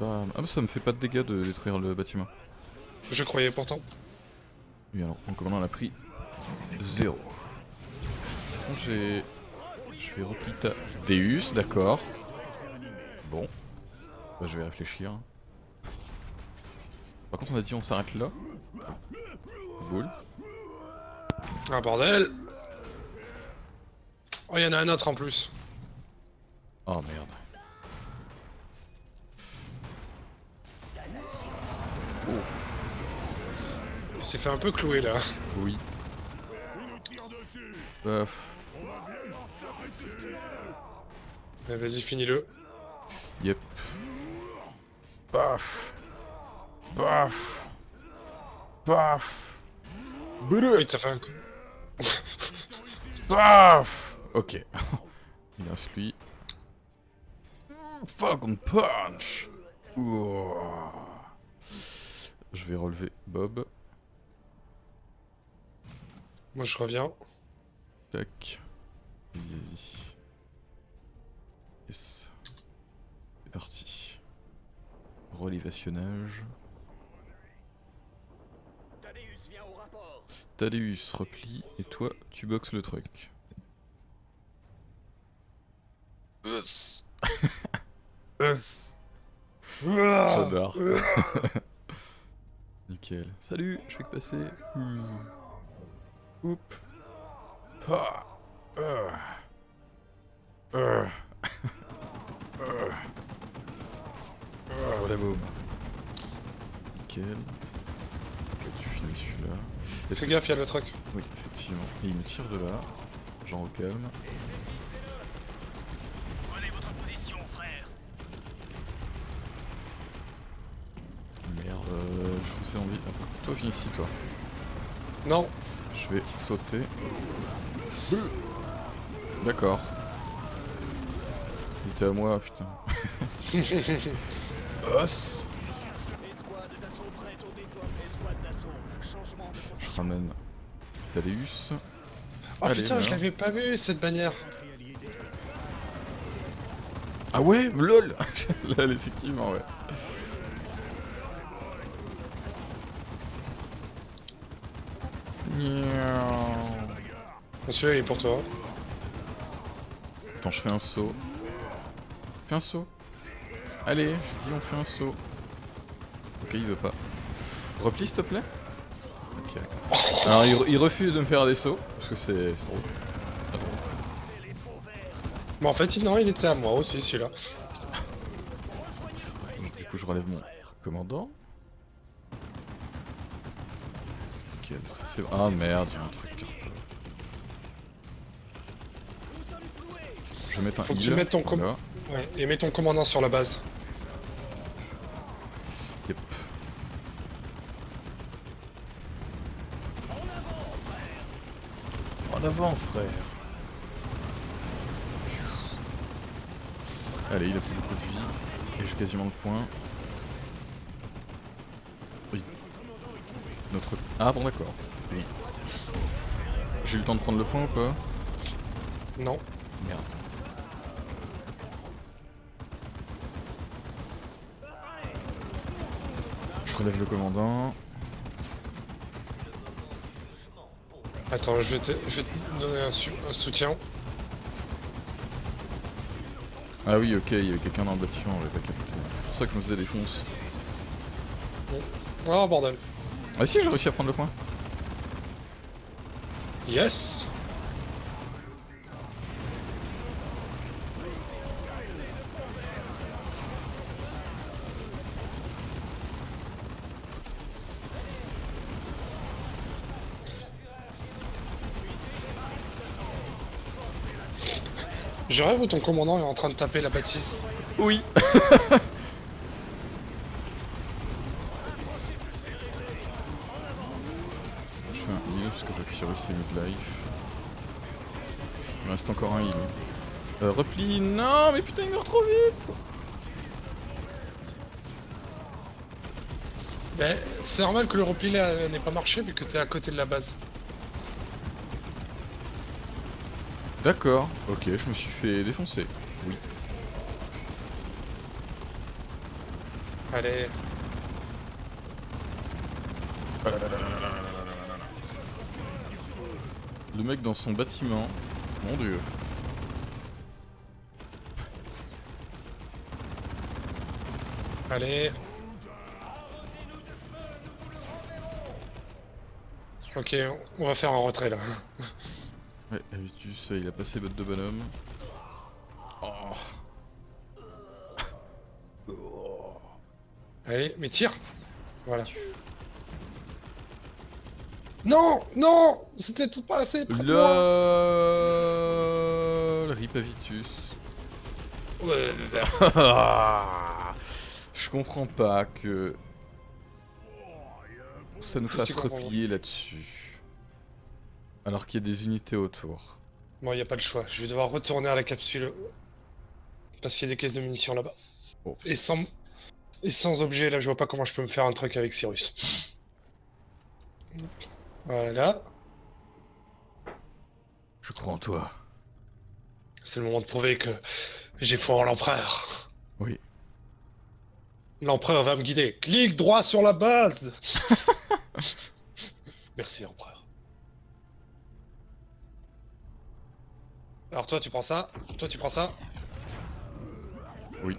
[SPEAKER 1] Bam. Ah, mais ça me fait pas de dégâts de détruire le bâtiment.
[SPEAKER 2] Je croyais pourtant.
[SPEAKER 1] Oui, alors, mon commandant a pris 0. j'ai. Je vais replier ta. Deus, d'accord. Bon. Bah, je vais réfléchir. Par contre, on a dit on s'arrête là. Boule.
[SPEAKER 2] Ah bordel Oh, il y en a un autre en plus.
[SPEAKER 1] Oh merde.
[SPEAKER 2] Il s'est fait un peu clouer là.
[SPEAKER 1] Oui. Paf.
[SPEAKER 2] Ouais, Vas-y, finis-le.
[SPEAKER 1] Yep. Paf. Paf. Paf.
[SPEAKER 2] Oui, t'as fait un coup.
[SPEAKER 1] Paf. Ok. Il reste lui. Falcon Punch. Ouah. Je vais relever Bob.
[SPEAKER 2] Moi, je reviens.
[SPEAKER 1] Tac. Vas-y, vas-y. Yes. C'est parti.
[SPEAKER 4] Rapport.
[SPEAKER 1] Thaddeus replie et toi tu boxes le truc. J'adore. Nickel. Salut, je fais que passer. Oup. Pa. Voilà, boum. Nickel. Ok, tu finis celui-là. Est-ce
[SPEAKER 2] Fais
[SPEAKER 1] que-
[SPEAKER 2] gaffe, il y a le truc.
[SPEAKER 1] Oui, effectivement. Et il me tire de là. J'en recalme.
[SPEAKER 4] Prenez votre position, frère.
[SPEAKER 1] Merde, euh, je me fais envie. Ah, toi, viens ici, toi.
[SPEAKER 2] Non.
[SPEAKER 1] Je vais sauter. D'accord. Il était à moi, putain. Os Je ramène Thaddeus.
[SPEAKER 2] Oh
[SPEAKER 1] Allez,
[SPEAKER 2] putain, je l'avais pas vu cette bannière.
[SPEAKER 1] Ah ouais, lol Lol, effectivement, ouais. Miaou.
[SPEAKER 2] Ah, Celui-là, il est pour toi.
[SPEAKER 1] Attends, je fais un saut. Fais un saut. Allez, je dis on fait un saut. Ok, il veut pas. Replie s'il te plaît. Ok. Alors il, re- il refuse de me faire des sauts parce que c'est drôle.
[SPEAKER 2] Mais en fait, non, il était à moi aussi, celui-là.
[SPEAKER 1] Donc, du coup, je relève mon commandant. Ok, ça c'est. Ah merde, il y a un truc qui repart. Je vais mettre un
[SPEAKER 2] Faut que tu mettes ton com-
[SPEAKER 1] voilà.
[SPEAKER 2] Ouais, et mets ton commandant sur la base.
[SPEAKER 1] Yep. En avant, frère. Allez, il a plus beaucoup de vie. Et j'ai quasiment le point. Oui. Notre... Ah bon d'accord. Oui. J'ai eu le temps de prendre le point ou pas?
[SPEAKER 2] Non.
[SPEAKER 1] Merde. Je relève le commandant.
[SPEAKER 2] Attends, je vais te, je vais te donner un, su- un soutien.
[SPEAKER 1] Ah oui, ok, il y avait quelqu'un dans le bâtiment, j'avais pas capté. C'est pour ça que je me faisais des fonces.
[SPEAKER 2] Oh bordel.
[SPEAKER 1] Ah si, j'ai réussi à prendre le point.
[SPEAKER 2] Yes Je rêve où ton commandant est en train de taper la bâtisse.
[SPEAKER 1] Oui. Cyrus est mid-life. Il me reste encore un heal. Euh, repli, non, mais putain, il meurt trop vite
[SPEAKER 2] Mais c'est normal que le repli là n'ait pas marché vu que t'es à côté de la base.
[SPEAKER 1] D'accord, ok, je me suis fait défoncer. Oui.
[SPEAKER 2] Allez.
[SPEAKER 1] Le mec dans son bâtiment. Mon dieu.
[SPEAKER 2] Allez. Ok, on va faire un retrait là.
[SPEAKER 1] Ouais, Avitus, il a passé botte de bonhomme. Oh.
[SPEAKER 2] Allez, mais tire Voilà. Non Non C'était tout pas assez près de moi.
[SPEAKER 1] LOL Rip Avitus.
[SPEAKER 2] Ouais,
[SPEAKER 1] Je comprends pas que ça nous fasse replier là-dessus. Alors qu'il y a des unités autour.
[SPEAKER 2] Bon, y a pas le choix. Je vais devoir retourner à la capsule. Parce qu'il y a des caisses de munitions là-bas.
[SPEAKER 1] Oh.
[SPEAKER 2] Et sans... Et sans objet, là, je vois pas comment je peux me faire un truc avec Cyrus. Voilà.
[SPEAKER 1] Je crois en toi.
[SPEAKER 2] C'est le moment de prouver que j'ai foi en l'empereur.
[SPEAKER 1] Oui.
[SPEAKER 2] L'empereur va me guider. Clique droit sur la base Merci, empereur. Alors toi, tu prends ça. Toi, tu prends ça.
[SPEAKER 1] Oui.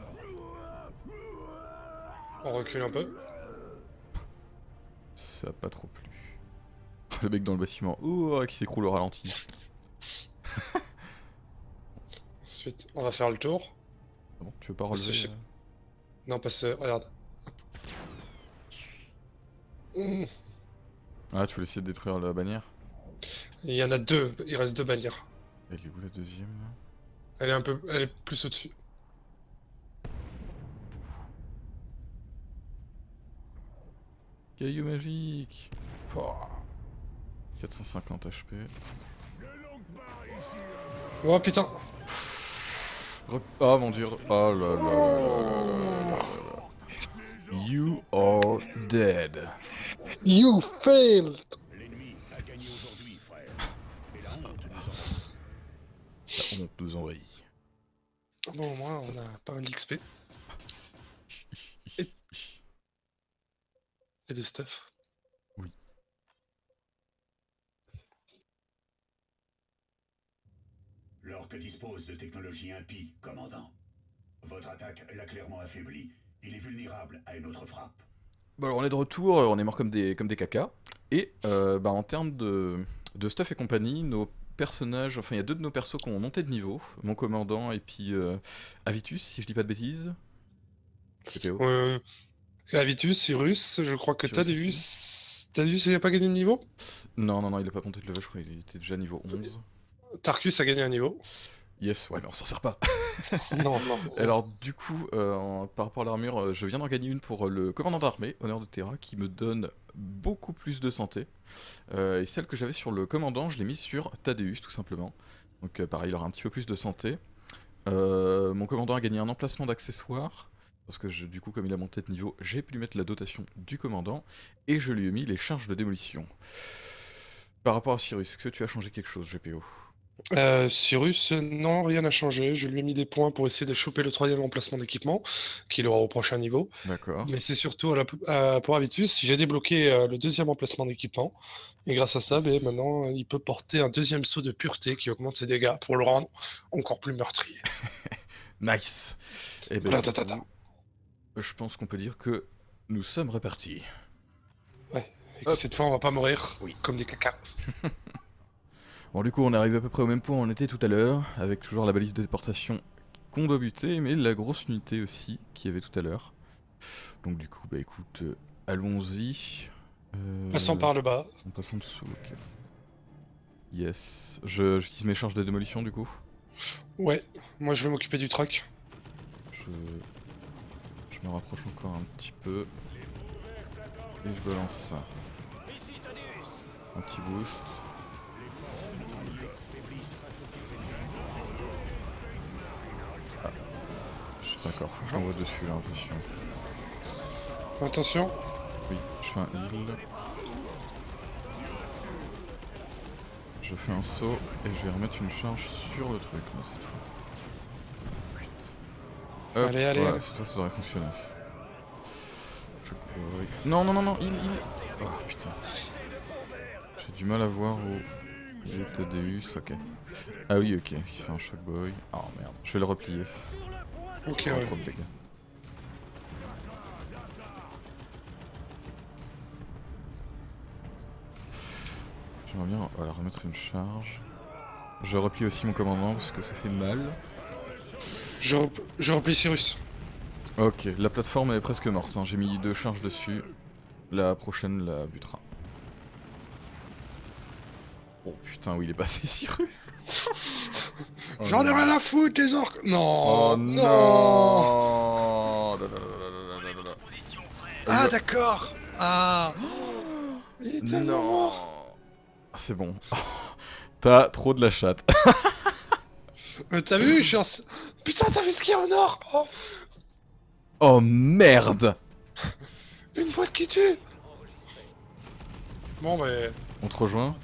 [SPEAKER 2] On recule un peu.
[SPEAKER 1] Ça a pas trop plu. Le mec dans le bâtiment. Oh, qui s'écroule au ralenti.
[SPEAKER 2] Ensuite, on va faire le tour.
[SPEAKER 1] Ah Bon, tu veux pas
[SPEAKER 2] Parce que
[SPEAKER 1] relever euh
[SPEAKER 2] Non, parce que... Regarde. Mmh.
[SPEAKER 1] Ah, tu veux essayer de détruire la bannière?
[SPEAKER 2] Il y en a deux. Il reste deux bannières.
[SPEAKER 1] Elle est où la deuxième là?
[SPEAKER 2] Elle est un peu... Elle est plus au-dessus.
[SPEAKER 1] Caillou magique Pouah. 450 HP.
[SPEAKER 2] Oh putain
[SPEAKER 1] Oh mon dieu Oh là là You are dead.
[SPEAKER 2] You failed
[SPEAKER 3] L'ennemi a gagné aujourd'hui, frère. Et la nous envahit.
[SPEAKER 1] La nous envahit.
[SPEAKER 2] Bon, au moins, on a pas mal d'XP. Et de stuff.
[SPEAKER 5] L'orque dispose de technologie impie, commandant. Votre attaque l'a clairement affaibli. Il est vulnérable à une autre frappe.
[SPEAKER 1] Bon alors on est de retour, euh, on est mort comme des, comme des cacas. Et euh, bah, en termes de, de stuff et compagnie, nos personnages, enfin il y a deux de nos persos qui ont monté de niveau, mon commandant et puis euh, Avitus, si je dis pas de bêtises.
[SPEAKER 2] Euh, Avitus, Cyrus, je crois que
[SPEAKER 1] Cyrus
[SPEAKER 2] Tadeus... Tadeus, il a pas gagné de niveau?
[SPEAKER 1] Non, non, non, il a pas monté de level, je crois qu'il était déjà niveau 11.
[SPEAKER 2] Tarkus a gagné un niveau.
[SPEAKER 1] Yes, ouais, mais on s'en sert pas.
[SPEAKER 2] non, non.
[SPEAKER 1] Alors du coup, euh, par rapport à l'armure, euh, je viens d'en gagner une pour euh, le commandant d'armée, honneur de Terra, qui me donne beaucoup plus de santé. Euh, et celle que j'avais sur le commandant, je l'ai mise sur Tadeus tout simplement. Donc euh, pareil, il aura un petit peu plus de santé. Euh, mon commandant a gagné un emplacement d'accessoires. Parce que je- du coup, comme il a monté de niveau, j'ai pu lui mettre la dotation du commandant. Et je lui ai mis les charges de démolition. Par rapport à Cyrus, est-ce que tu as changé quelque chose, GPO
[SPEAKER 2] Euh, Cyrus, non, rien n'a changé. Je lui ai mis des points pour essayer de choper le troisième emplacement d'équipement, qu'il aura au prochain niveau.
[SPEAKER 1] D'accord.
[SPEAKER 2] Mais c'est surtout à la pl- à- pour Avitus, si j'ai débloqué euh, le deuxième emplacement d'équipement. Et grâce à ça, ben, maintenant, euh, il peut porter un deuxième saut de pureté qui augmente ses dégâts pour le rendre encore plus meurtrier.
[SPEAKER 1] Nice Eh ben,
[SPEAKER 2] Blatatata.
[SPEAKER 1] Je pense qu'on peut dire que nous sommes repartis.
[SPEAKER 2] Et que
[SPEAKER 1] Hop.
[SPEAKER 2] cette fois, on va pas mourir
[SPEAKER 1] Oui.
[SPEAKER 2] comme des cacas.
[SPEAKER 1] Bon, du coup, on est arrivé à peu près au même point où on était tout à l'heure, avec toujours la balise de déportation qu'on doit buter, mais la grosse unité aussi qu'il y avait tout à l'heure. Donc, du coup, bah écoute, euh, allons-y. Euh,
[SPEAKER 2] Passons par le bas.
[SPEAKER 1] En passant dessous, ok. Yes. Je- J'utilise mes charges de démolition, du coup.
[SPEAKER 2] Ouais, moi je vais m'occuper du truck.
[SPEAKER 1] Je... Je me rapproche encore un petit peu. Et je balance ça. Un petit boost. D'accord, faut que je l'envoie dessus, j'ai l'impression.
[SPEAKER 2] Attention.
[SPEAKER 1] Oui, je fais un heal. Je fais un saut et je vais remettre une charge sur le truc là cette fois. Putain. Hop,
[SPEAKER 2] Allez, allez,
[SPEAKER 1] voilà,
[SPEAKER 2] allez.
[SPEAKER 1] cette fois ça devrait fonctionner. Je oui. Non, non, non, non, il, il. Oh putain. J'ai du mal à voir où il est Tadeus, ok. Ah oui, ok, il fait un shock boy. Oh merde, je vais le replier.
[SPEAKER 2] Ok, ouais.
[SPEAKER 1] trop de dégâts. J'aimerais bien voilà, remettre une charge. Je replie aussi mon commandant parce que ça fait mal.
[SPEAKER 2] Je, rep- je replie Cyrus.
[SPEAKER 1] Ok, la plateforme est presque morte, hein. j'ai mis deux charges dessus. La prochaine la butera. Oh putain, où il est passé Cyrus Oh
[SPEAKER 2] J'en ai rien à foutre, les orques. Non.
[SPEAKER 1] Oh non,
[SPEAKER 2] Ah, d'accord. Ah. Il est tellement mort.
[SPEAKER 1] C'est bon. T'as trop de la chatte.
[SPEAKER 2] Mais t'as vu, je suis en... Putain, t'as vu ce qu'il y a au nord Oh,
[SPEAKER 1] Oh merde.
[SPEAKER 2] Une boîte qui tue. Bon, bah...
[SPEAKER 1] On te rejoint?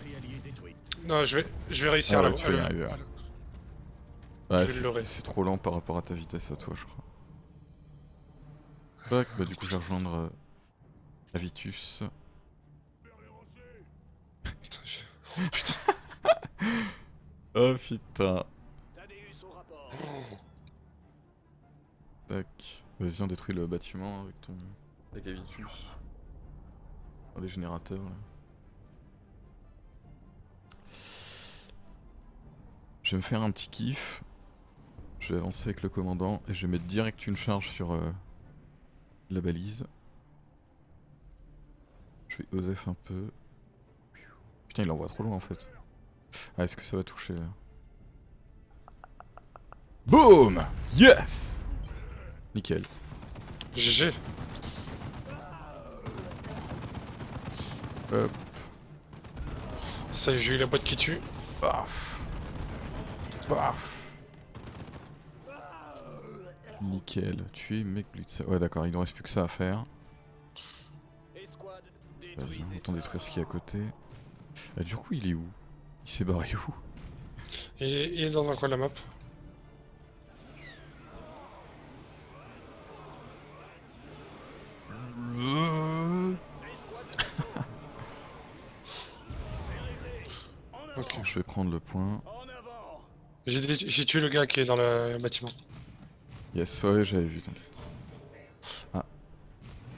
[SPEAKER 2] Non, je vais, je vais réussir
[SPEAKER 1] Ah
[SPEAKER 2] à
[SPEAKER 1] ouais, tu vas y arriver, ouais. c'est- trop lent par rapport à ta vitesse à toi, je crois. Tac, bah du coup je vais rejoindre euh, la Vitus.
[SPEAKER 2] Putain, je- Oh, putain.
[SPEAKER 1] Oh putain. Tac. Vas-y, on détruit le bâtiment avec ton. avec la Vitus. Les générateurs là. Je vais me faire un petit kiff. Je vais avancer avec le commandant et je vais mettre direct une charge sur euh, la balise. Je vais Osef un peu. Putain, il envoie trop loin en fait. Ah, est-ce que ça va toucher là? Boom Yes Nickel.
[SPEAKER 2] GG.
[SPEAKER 1] Hop.
[SPEAKER 2] Ça y est, j'ai eu la boîte qui tue.
[SPEAKER 1] Paf. Paf. Nickel. Tuer mec Blitz. Ouais d'accord, il ne reste plus que ça à faire. Vas-y, autant détruire ce qu'il y a à côté. Ah, du coup, il est où? Il s'est barré où?
[SPEAKER 2] Il est, il est dans un coin de la map. Ok.
[SPEAKER 1] Je vais prendre le point.
[SPEAKER 2] J'ai tué le gars qui est dans le bâtiment.
[SPEAKER 1] Yes, ouais, j'avais vu, t'inquiète. Ah.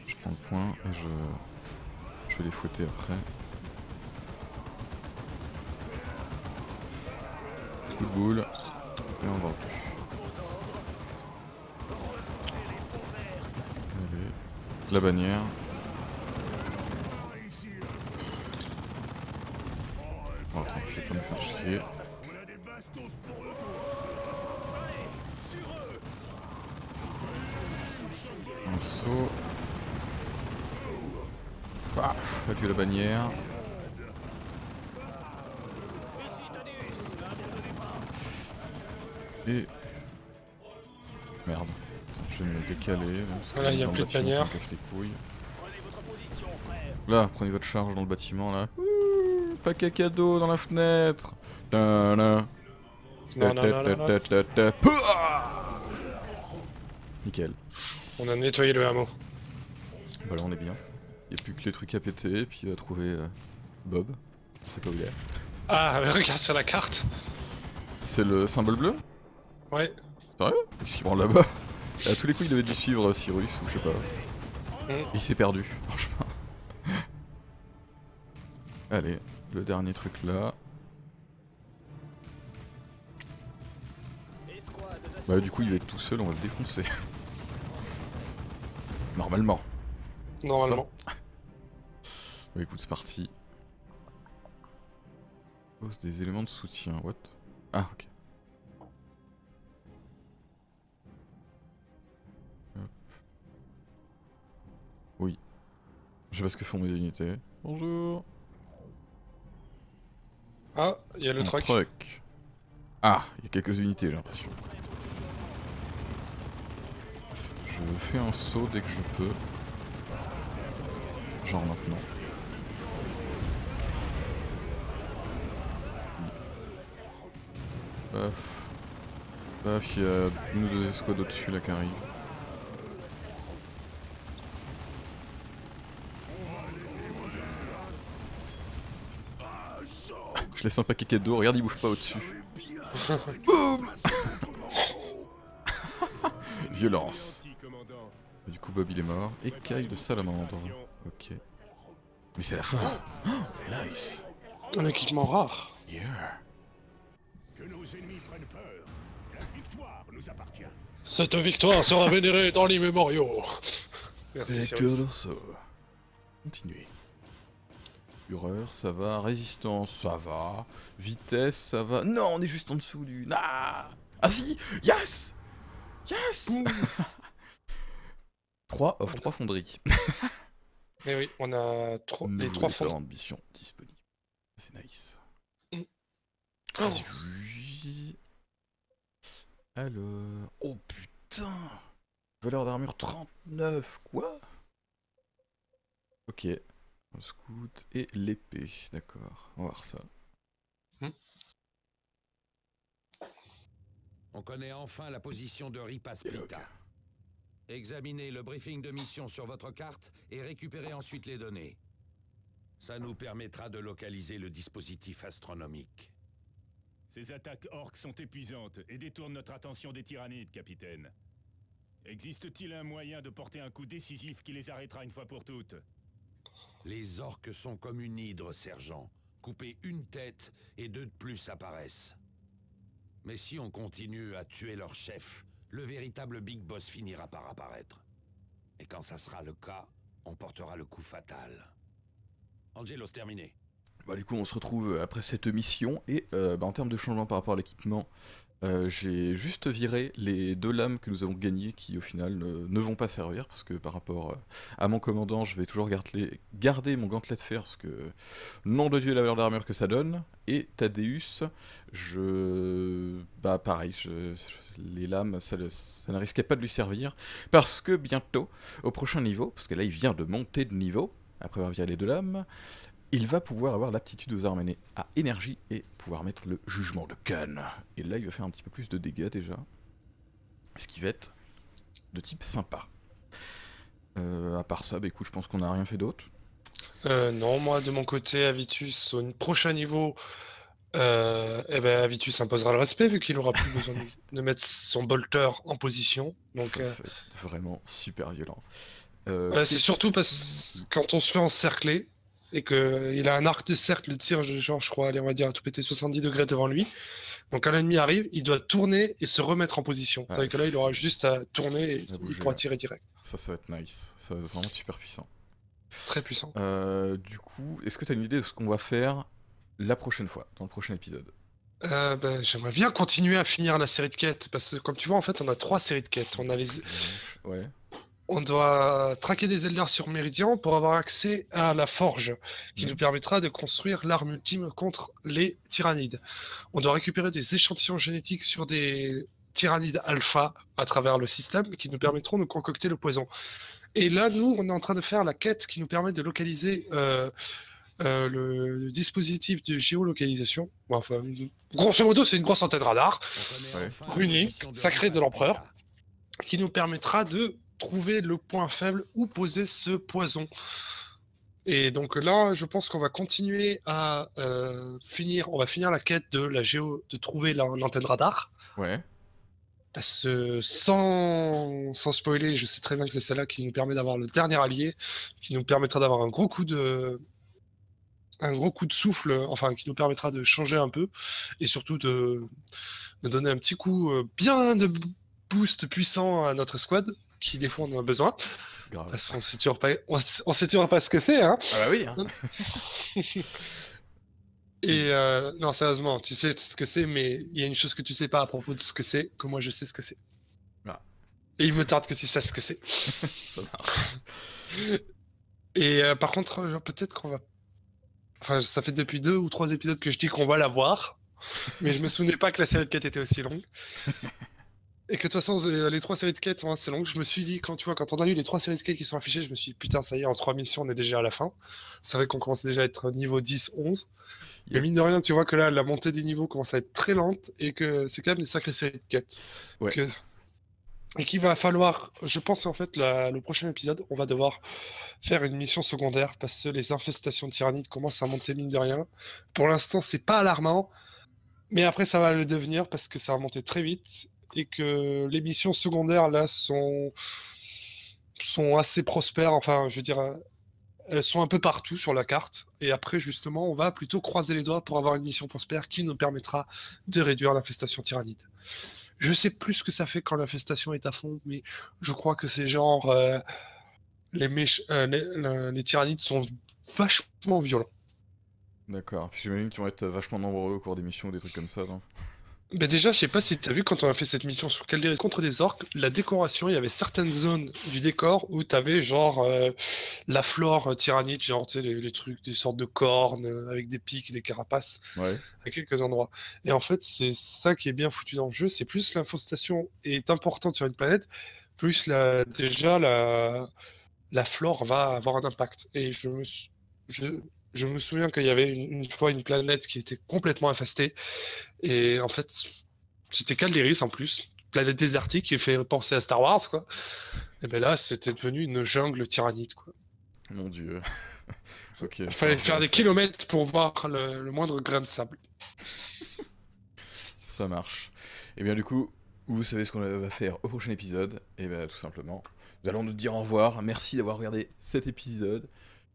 [SPEAKER 1] Je prends le point et je. Je vais les fouetter après. Coup de boule. Et on va. Allez. La bannière. Oh, attends, je vais pas me faire chier. Appuie la bannière. Et. Merde. Attends, je vais me décaler. là, que
[SPEAKER 2] Voilà, il y a plus de bannière.
[SPEAKER 1] Là, prenez votre charge dans le bâtiment là. Ouh, paquet cadeau dans la fenêtre.
[SPEAKER 2] Non, non, non.
[SPEAKER 1] Pouah Nickel.
[SPEAKER 2] On a nettoyé le hameau.
[SPEAKER 1] Bah là on est bien. Il a plus que les trucs à péter, puis à trouver euh, Bob. Je sais pas où il est.
[SPEAKER 2] Ah, mais regarde sur la carte.
[SPEAKER 1] C'est le symbole bleu?
[SPEAKER 2] Ouais.
[SPEAKER 1] Sérieux? Qu'est-ce qu'il prend là-bas? À tous les coups il devait dû suivre Cyrus ou je sais pas.
[SPEAKER 2] Mm.
[SPEAKER 1] Il s'est perdu, franchement. Allez, le dernier truc là. Bah du coup il va être tout seul, on va le défoncer. Normalement.
[SPEAKER 2] Normalement.
[SPEAKER 1] Bah écoute, c'est parti. Pose des éléments de soutien, what? Ah ok. Hop. Oui. Je sais pas ce que font mes unités. Bonjour.
[SPEAKER 2] Ah, il y a le
[SPEAKER 1] Un
[SPEAKER 2] truc.
[SPEAKER 1] Ah, il y a quelques unités j'ai l'impression. Je fais un saut dès que je peux. Genre maintenant. Paf. Paf, il y a ou deux escouades au-dessus là qui arrivent. Je laisse un paquet d'eau, regarde il bouge pas au-dessus. Boum Violence. Du coup Bob il est mort. Écaille de salamandre. Ok. Mais c'est la fin. Oh, nice.
[SPEAKER 2] Un équipement rare.
[SPEAKER 1] Yeah.
[SPEAKER 5] Que nos ennemis prennent peur. La victoire nous appartient.
[SPEAKER 2] Cette victoire sera vénérée dans les mémoriaux. Merci Cyrus.
[SPEAKER 1] Continuez. Fureur, ça va. Résistance, ça va. Vitesse, ça va. Non, on est juste en dessous du. Ah, ah si Yes Yes 3 off 3 fonderies.
[SPEAKER 2] Mais oui, on a trois- les
[SPEAKER 1] Nouveau
[SPEAKER 2] trois
[SPEAKER 1] départ
[SPEAKER 2] fonds.
[SPEAKER 1] ambition disponible. C'est nice. Ah,
[SPEAKER 2] Oh.
[SPEAKER 1] Alors. Oh putain Valeur d'armure 39, quoi Ok. Le scout et l'épée, d'accord. On va voir ça.
[SPEAKER 3] On connaît enfin la position de Ripas Plita. Examinez le briefing de mission sur votre carte et récupérez ensuite les données. Ça nous permettra de localiser le dispositif astronomique.
[SPEAKER 6] Ces attaques orques sont épuisantes et détournent notre attention des tyrannides, capitaine. Existe-t-il un moyen de porter un coup décisif qui les arrêtera une fois pour toutes?
[SPEAKER 3] Les orques sont comme une hydre, sergent. Coupez une tête et deux de plus apparaissent. Mais si on continue à tuer leur chef, le véritable Big Boss finira par apparaître. Et quand ça sera le cas, on portera le coup fatal. Angelos, terminé.
[SPEAKER 1] Bah, du coup, on se retrouve après cette mission. Et euh, bah, en termes de changement par rapport à l'équipement, euh, j'ai juste viré les deux lames que nous avons gagnées qui, au final, ne, vont pas servir. Parce que par rapport euh, à mon commandant, je vais toujours garder, garder mon gantelet de fer. Parce que, nom de Dieu, la valeur d'armure que ça donne. Et Thaddeus, je. Bah, pareil, les lames, ça, ça ne risquait pas de lui servir. Parce que bientôt, au prochain niveau, parce que là, il vient de monter de niveau. Après avoir viré les deux lames, il va pouvoir avoir l'aptitude aux armes aînées à énergie et pouvoir mettre le jugement de Khan. Et là, il va faire un petit peu plus de dégâts déjà. Ce qui va être de type sympa. Euh, à part ça, bah écoute, je pense qu'on n'a rien fait d'autre.
[SPEAKER 2] Euh, non, moi de mon côté, Avitus, au prochain niveau, euh, eh ben, Avitus imposera le respect vu qu'il aura plus besoin de, mettre son bolter en position. Donc,
[SPEAKER 1] Ça, c'est vraiment super violent.
[SPEAKER 2] C'est surtout parce que quand on se fait encercler et qu'il a un arc de cercle de tir, genre, je crois, allez, on va dire à tout péter 70 degrés devant lui. Donc, quand l'ennemi arrive, il doit tourner et se remettre en position.
[SPEAKER 1] Ah,
[SPEAKER 2] Tandis que là, il aura juste à tourner et il
[SPEAKER 1] bouger,
[SPEAKER 2] pourra
[SPEAKER 1] ouais.
[SPEAKER 2] tirer direct.
[SPEAKER 1] Ça, ça va être nice. Ça va être vraiment super puissant.
[SPEAKER 2] Très puissant.
[SPEAKER 1] Euh, du coup, est-ce que tu as une idée de ce qu'on va faire la prochaine fois, dans le prochain épisode?
[SPEAKER 2] Euh, ben, J'aimerais bien continuer à finir la série de quêtes parce que, comme tu vois, en fait, on a trois séries de quêtes. On a les,
[SPEAKER 1] Ouais.
[SPEAKER 2] On doit traquer des Eldar sur Méridian pour avoir accès à la forge, qui
[SPEAKER 1] Mhm.
[SPEAKER 2] nous permettra de construire l'arme ultime contre les tyrannides. On doit récupérer des échantillons génétiques sur des tyrannides alpha à travers le système, qui nous permettront de concocter le poison. Et là, nous, on est en train de faire la quête qui nous permet de localiser euh, euh, le dispositif de géolocalisation. Bon, enfin, grosso modo, c'est une grosse antenne radar
[SPEAKER 1] Ouais.
[SPEAKER 2] Ruiné,
[SPEAKER 3] position de
[SPEAKER 2] sacré de
[SPEAKER 3] Ripas
[SPEAKER 2] l'empereur. Qui nous permettra de trouver le point faible où poser ce poison. Et donc là, je pense qu'on va continuer à euh, finir, on va finir la quête de la géo, de trouver la- l'antenne radar.
[SPEAKER 1] Ouais.
[SPEAKER 2] Parce que sans, sans spoiler, je sais très bien que c'est celle-là qui nous permet d'avoir le dernier allié, qui nous permettra d'avoir un gros coup de un gros coup de souffle, enfin qui nous permettra de changer un peu et surtout de, de donner un petit coup euh, bien de boost puissant à notre escouade, qui des fois on en a besoin.
[SPEAKER 1] Grave.
[SPEAKER 2] Parce qu'on sait toujours pas, on, on sait toujours pas ce que c'est, hein.
[SPEAKER 1] Ah bah oui, hein.
[SPEAKER 2] Et euh, non, sérieusement, tu sais ce que c'est, mais il y a une chose que tu sais pas à propos de ce que c'est, que moi je sais ce que c'est.
[SPEAKER 1] Ah.
[SPEAKER 2] Et il me tarde que tu saches ce que c'est.
[SPEAKER 1] ça marche.
[SPEAKER 2] Et euh, par contre, euh, peut-être qu'on va. Enfin, ça fait depuis deux ou trois épisodes que je dis qu'on va la voir, mais je me souvenais pas que la série de quêtes était aussi longue. Et que de toute façon, les, les trois séries de quêtes, hein, c'est long. Je me suis dit, quand tu vois, quand on a eu les trois séries de quêtes qui sont affichées, je me suis dit, putain, ça y est, en trois missions, on est déjà à la fin. C'est vrai qu'on commence déjà à être niveau 10, 11. Mais mine de rien, tu vois que là, la montée des niveaux commence à être très lente et que c'est quand même des sacrées séries de quêtes.
[SPEAKER 1] Ouais.
[SPEAKER 2] Que- Et qu'il va falloir, je pense en fait, la- le prochain épisode, on va devoir faire une mission secondaire parce que les infestations tyranniques commencent à monter mine de rien. Pour l'instant, c'est pas alarmant, mais après, ça va le devenir parce que ça va monter très vite et que les missions secondaires là sont sont assez prospères. Enfin, je veux dire, elles sont un peu partout sur la carte. Et après, justement, on va plutôt croiser les doigts pour avoir une mission prospère qui nous permettra de réduire l'infestation tyrannide. Je sais plus ce que ça fait quand l'infestation est à fond, mais je crois que c'est genre euh, les, euh, les, le- les tyrannides sont vachement violents.
[SPEAKER 1] D'accord. J'imagine qu'ils vont être vachement nombreux au cours des missions ou des trucs comme ça.
[SPEAKER 2] Ben déjà, je sais pas si tu as vu quand on a fait cette mission sur Calderis contre des orques, la décoration, il y avait certaines zones du décor où tu avais genre euh, la flore euh, tyrannide, genre tu sais, les, les trucs, des sortes de cornes euh, avec des pics, des carapaces
[SPEAKER 1] Ouais.
[SPEAKER 2] à quelques endroits. Et en fait, c'est ça qui est bien foutu dans le jeu, c'est plus l'infestation est importante sur une planète, plus la, déjà la, la flore va avoir un impact. Et je me, sou- je, je me souviens qu'il y avait une, une fois une planète qui était complètement infestée. Et en fait, c'était Calderis en plus, planète désertique qui fait penser à Star Wars, quoi. Et ben là, c'était devenu une jungle tyrannide, quoi.
[SPEAKER 1] Mon dieu.
[SPEAKER 2] Il fallait faire des kilomètres pour voir le, le moindre grain de sable.
[SPEAKER 1] Ça marche. Et bien du coup, vous savez ce qu'on va faire au prochain épisode. Et bien tout simplement, nous allons nous dire au revoir. Merci d'avoir regardé cet épisode.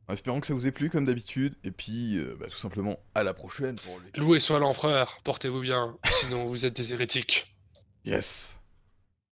[SPEAKER 1] En espérant que ça vous ait plu comme d'habitude. Et puis, euh, bah, tout simplement, à la prochaine pour le...
[SPEAKER 2] Loué soit l'empereur, portez-vous bien, sinon vous êtes des hérétiques.
[SPEAKER 1] Yes